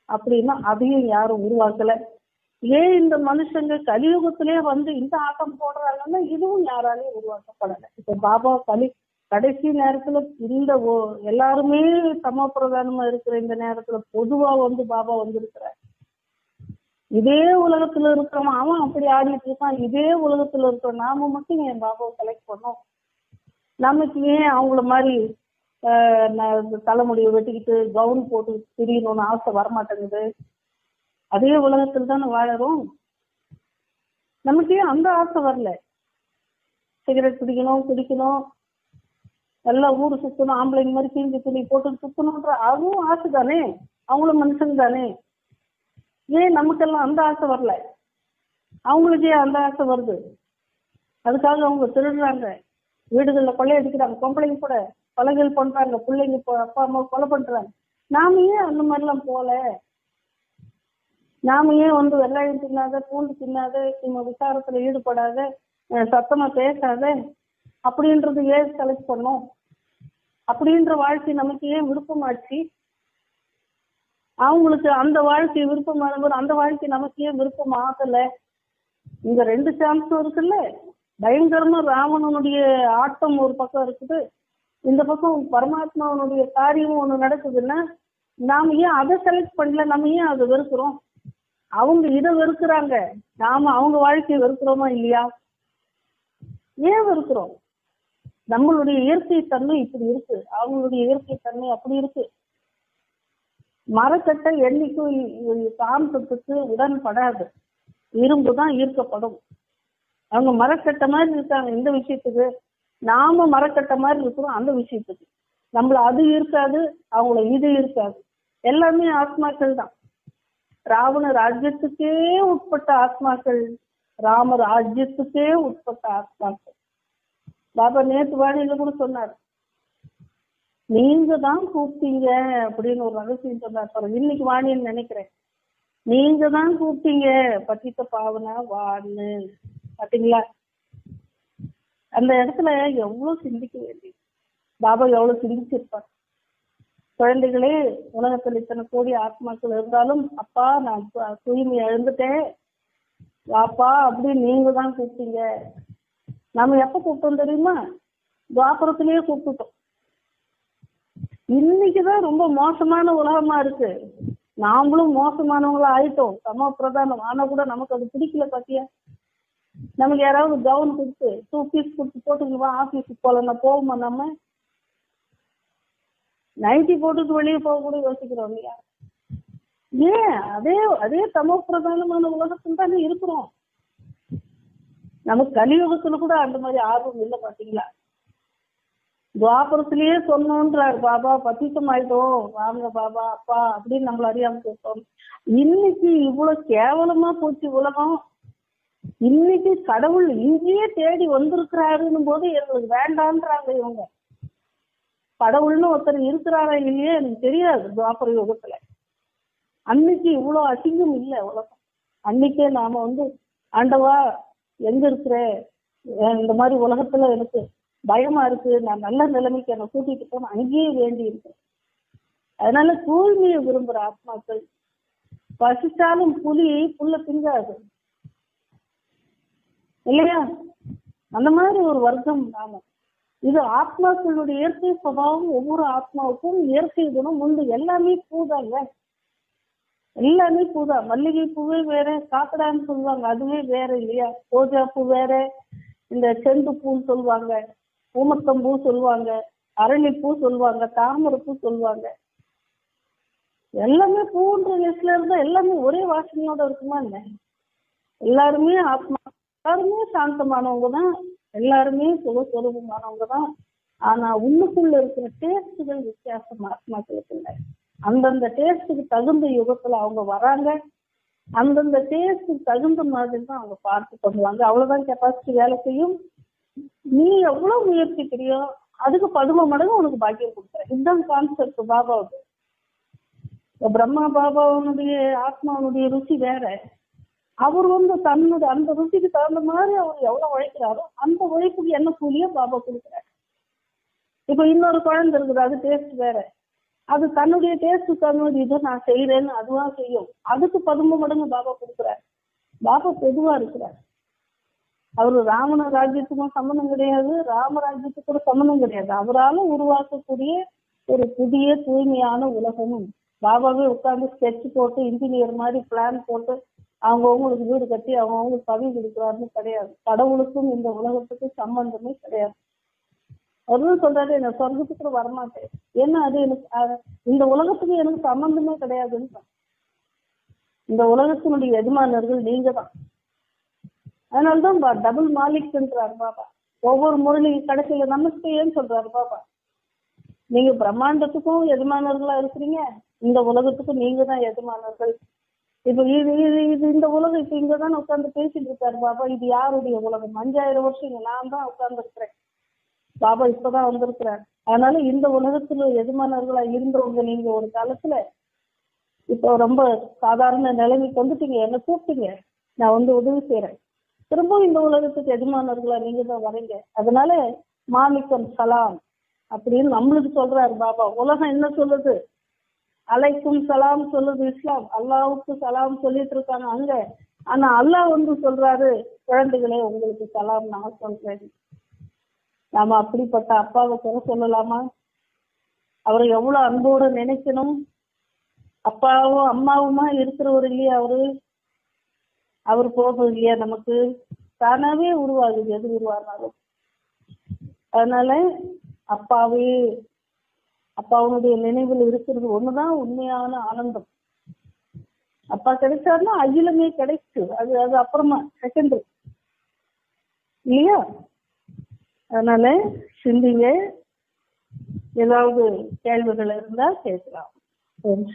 அப்படின்னா அதையும் யாரும் உருவாக்கல? ஏன் இந்த மனுஷங்க கலியுகத்திலே வந்து இந்த ஆட்டம் போடுறாங்கன்னா இதுவும் யாராலையும் உருவாக்கப்படல? இப்ப பாபா கலி கடைசி நேரத்துல இந்த ஒ- எல்லாருமே சமப்பிரதானமா இருக்கிற இந்த நேரத்துல பொதுவா வந்து பாபா வந்திருக்கிறார். இதே உலகத்துல இருக்கிறவன் அவன் அப்படி ஆடிட்டு இருக்கான். இதே உலகத்துல இருக்கிற நாம மட்டும் என் பாபாவை செலக்ட் பண்ணோம். நமக்கு ஏன் அவங்கள மாதிரி தலைமுடியை வெட்டிக்கிட்டு கவுன் போட்டு திரியணும்னு ஆசை வரமாட்டேங்குது? அதே உலகத்துல தானே வாழறோம். நமக்கு ஏன் அந்த ஆசை வரல? சிகரெட் பிடிக்கணும் குடிக்கணும். எல்லாம் ஊர் சுத்தணும் ஆம்பளைங்க மாதிரி கிழிஞ்சு துணி போட்டு சுத்தணும்ன்ற அதுவும் ஆசை தானே அவங்களும் மனுஷங்க தானே? ஏன் நமக்கெல்லாம் அந்த ஆசை வரல? அவங்களுக்கே அந்த ஆசை வருது. அதுக்காக அவங்க திருடுறாங்க. வீடுகளில் கொள்ளையடிக்கிறாங்க பொம்பளைங்க கூட கொலைகள் பண்றாங்க. பிள்ளைங்க அப்பா அம்மா கொலை பண்றாங்க. நாம ஏன் அந்த மாதிரிலாம் போல நாம ஏன் வந்து வெள்ளாயம் தின்னாத பூண்டு தின்னாத நம்ம விசாரத்துல ஈடுபடாத சத்தமா பேசாத அப்படின்றது ஏன் செலக்ட் பண்ணோம்? அப்படின்ற வாழ்க்கை நமக்கு ஏன் விருப்பமாச்சு? அவங்களுக்கு அந்த வாழ்க்கை விருப்பமானவர் அந்த வாழ்க்கை நமக்கு ஏன் விருப்பம் ஆகல. இங்க ரெண்டு சான்ஸும் இருக்குல்ல? பயங்கரமா ராவணனுடைய ஆட்டம் ஒரு பக்கம் இருக்குது. இந்த பக்கம் பரமாத்மாவனுடைய காரியமும் ஒண்ணு நடக்குதுன்னா நாம ஏன் அதை செலக்ட் பண்ணல? நம்ம ஏன் அதை வெறுக்கிறோம்? அவங்க இதை வெறுக்கிறாங்க. நாம அவங்க வாழ்க்கையை வெறுக்கிறோமா இல்லையா? ஏன் வெறுக்கிறோம்? நம்மளுடைய இயற்கை தன்மை இப்படி இருக்கு. அவங்களுடைய இயற்கை தன்மை அப்படி இருக்கு. மரக்கட்டை என்னைக்கும் இ- உடன்படாது. இரும்பு தான் ஈர்க்கப்படும். அவங்க மரக்கட்டை மாதிரி இருக்காங்க. இந்த விஷயத்துக்கு நாம மரக்கட்டை மாதிரி இருக்கிறோம். அந்த விஷயத்துக்கு. நம்மள அது இருக்காது அவங்கள இது இருக்காது எல்லாமே ஆத்மாக்கள் தான். ராவண ராஜ்யத்துக்கே உட்பட்ட ஆத்மாக்கள் ராம ராஜ்யத்துக்கே உட்பட்ட ஆத்மாக்கள். பாபா நேத்து வாணியில கூட சொன்னார். நீங்க தான் கூப்பிட்டீங்க அப்படின்னு ஒரு ரகசியம் சொன்னார். பாருங்க. இன்னைக்கு வாணின்னு நினைக்கிறேன். நீங்க தான் கூப்பிட்டீங்க. பட்டித்த பாவனா வான்னு. பாத்தீங்களா? அந்த இடத்துல எவ்வளவு சிந்திக்க வேண்டியது? பாபா எவ்வளவு சிந்திச்சிருப்பார்? குழந்தைகளே உலகத்தில் இத்தனை கோடி ஆத்மாக்கள் இருந்தாலும் அப்பா நான் தூய்மை எழுந்துட்டேன். வாப்பா அப்படின்னு நீங்க தான் கூப்பிட்டீங்க. நாம எப்ப கூப்பிட்டோம் தெரியுமா? துவாபுரத்திலேயே கூப்பிட்டுட்டோம். இன்னைக்குதான் ரொம்ப மோசமான உலகமா இருக்கு. நாமளும் மோசமானவங்களா ஆயிட்டோம். சம பிரதானம். ஆனா கூட நமக்கு அது பிடிக்கல பாத்தியா? நமக்கு யாராவது கவுன் கொடுத்து டூ பீஸ் கொடுத்து போட்டுக்கணுமா ஆபீஸுக்கு போலன்னா போவோமா நம்ம? நைட்டி போட்டுட்டு வெளியே போக கூட யோசிக்கிறோம் இல்லையா? ஏன்? அதே அதே சம பிரதானமான உலகத்துல தானே இருக்கிறோம். நமக்கு கலியுகத்துல கூட அந்த மாதிரி ஆர்வம் இல்லை பாத்தீங்களா? துவாபுரத்திலேயே சொன்னோன்றாரு பாபா பத்திசம் ஆயிட்டோம் வாங்க பாபா அப்பா அப்படின்னு நம்மள அறியாம கேட்போம் இன்னைக்கு இவ்வளவு கேவலமா போச்சு உலகம். இன்னைக்கு கடவுள் இங்கேயே தேடி வந்திருக்கிறாருன்னு போது எங்களுக்கு வேண்டான்றாங்க இவங்க. கடவுள்னு ஒருத்தர் இருக்கிறாரா இல்லையே எனக்கு தெரியாது துவாபர யுகத்துல. அன்னைக்கு இவ்வளவு அசிங்கம் இல்லை உலகம். அன்னைக்கே நாம வந்து ஆண்டவா எங்க இருக்கிற? இந்த மாதிரி உலகத்துல எனக்கு பயமா இருக்கு நான் நல்ல நிலைமைக்கு என்னை கூட்டிட்டு போன அங்கேயே வேண்டி இருக்கு. அதனால தூய்மையை விரும்புற ஆத்மாக்கள் பசிச்சாலும் புலி புல்ல திங்காது. இல்லையா? அந்த மாதிரி ஒரு வர்க்கம் நாம. இது ஆத்மாக்களுடைய இயற்கை சுபாவம் ஒவ்வொரு ஆத்மாவுக்கும் இயற்கை குணம் உண்டு. எல்லாமே பூதாங்க. எல்லாமே பூதா. மல்லிகை பூவே வேற காக்கடான்னு சொல்லுவாங்க. அதுவே வேற இல்லையா? ரோஜா பூ வேற இந்த செண்டு பூன்னு சொல்லுவாங்க. ஊமத்தம்பூ சொல்லுவாங்க அரளிப்பூ சொல்லுவாங்க தாமரைப்பூ சொல்லுவாங்க. எல்லாமே பூன்ற லிஸ்ட்ல இருந்தா எல்லாமே ஒரே வாசனையோட இருக்குமா என்ன? எல்லாருமே ஆத்மா எல்லாருமே சாந்தமானவங்க தான் எல்லாருமே சுகஸ்வரூபமானவங்க தான் ஆனா உள்ளுக்குள்ள இருக்கிற டேஸ்டுகள் வித்தியாசம் ஆத்மாக்களுக்கு இல்லை. அந்தந்த டேஸ்டுக்கு தகுந்த யுகத்துல அவங்க வராங்க. அந்தந்த டேஸ்டுக்கு தகுந்த மாதிரி தான் அவங்க பார்த்து பண்ணுவாங்க அவ்வளவுதான் கெப்பாசிட்டி வேலை செய்யும். நீ எவ்வளவு முயற்சிக்கிறியோ அதுக்கு பதும மடங்கு உனக்கு பாக்கியம் கொடுக்குறேன். இதுதான் கான்செப்ட் பாபாவுக்கு. பிரம்மா பாபாவுனுடைய ஆத்மாவுடைய ருசி வேற. அவர் வந்து தன்னுடைய அந்த ருசிக்கு தகுந்த மாதிரி அவர் எவ்வளவு உழைக்கிறாரோ அந்த உழைப்புக்கு என்ன கூலியோ பாபா கொடுக்குறாரு. இப்ப இன்னொரு குழந்தை இருக்குது அது டேஸ்ட் வேற. அது தன்னுடைய டேஸ்ட் தன்னுடைய இதை நான் செய்யறேன்னு அதுவா செய்யும். அதுக்கு பதிமூணு மடங்கு பாபா கொடுக்குறாரு. பாபா பொதுவா இருக்கிறார். அவரு ராமன ராஜ்யத்துக்கும் சம்மந்தம் கிடையாது. ராமராஜ்யத்துக்கு கூட சம்மந்தம் கிடையாது. அவரால உருவாக்கக்கூடிய ஒரு புதிய தூய்மையான உலகமும் பாபாவே உட்கார்ந்து ஸ்கெட்ச் போட்டு இன்ஜினியர் மாதிரி பிளான் போட்டு அவங்கவுங்களுக்கு வீடு கட்டி அவங்கவுங்களுக்கு பதவி கொடுக்குறாருன்னு கிடையாது. கடவுளுக்கும் இந்த உலகத்துக்கும் சம்பந்தமே கிடையாது. அவரும் சொல்றாரு என்ன சொர்க்கத்துக்கு கூட வரமாட்டேன். ஏன்னா அது எனக்கு இந்த உலகத்துக்கு எனக்கு சம்பந்தமே கிடையாதுன்னு இந்த உலகத்தினுடைய எஜமானர்கள் நீங்க தான் அதனாலதான் டபுள் மாலிக்ன்றாரு பாபா. ஒவ்வொரு முறையும் கடைசியில நமஸ்தேன்னு சொல்றாரு பாபா. நீங்க பிரம்மாண்டத்துக்கும் எஜமானர்களா இருக்கிறீங்க. இந்த உலகத்துக்கும் நீங்க தான் எஜமானர்கள். இப்ப இது இது இது இந்த உலகம் இப்ப இங்கதான் உட்கார்ந்து பேசிட்டு இருக்காரு பாபா. இது யாருடைய உலகம்? அஞ்சாயிரம் வருஷம் இங்க நான் தான் உட்கார்ந்து இருக்கிறேன் பாபா இப்பதான் வந்திருக்கிறார். அதனால இந்த உலகத்துல எஜமானர்களா இருந்தவங்க நீங்க ஒரு காலத்துல இப்போ ரொம்ப சாதாரண நிலைமைக்கு வந்துட்டீங்க. என்ன கூப்பிட்டீங்க. நான் வந்து உதவி செய்யறேன் திரும்பவும் இந்த உலகத்துக்கு எஜமானர்களா நீங்க தான் வரீங்க. அதனால மாலிக்கம் சலாம் அப்படின்னு நம்மளுக்கு சொல்றாரு பாபா. உலகம் என்ன சொல்லுது? அலைக்கும் சலாம் சொல்லுது இஸ்லாம். அல்லாவுக்கு சலாம் சொல்லிட்டு இருக்காங்க அங்க. ஆனா அல்லாஹ் வந்து சொல்றாரு குழந்தைகளே உங்களுக்கு சலாம் நான் சொல்றேன். நாம அப்படிப்பட்ட அப்பாவை குறை சொல்லலாமா? அவரை எவ்வளவு அன்போடு நினைக்கணும்? அப்பாவும் அம்மாவுமா இருக்கிறவர் இல்லையா அவரு? அவர் போகும் இல்லையா நமக்கு தானாவே உருவாகுது. எது உருவானாலும். அதனால அப்பாவே அப்பாவுடைய நினைவில் இருக்கிறது ஒண்ணுதான் உண்மையான ஆனந்தம். அப்பா கிடைச்சாருன்னா அகிலமே கிடைச்சு அது அது அப்புறமா செகண்டரி இல்லையா? அதனால சிந்திங்க. ஏதாவது கேள்விகள் இருந்தா கேட்கலாம். ஓம்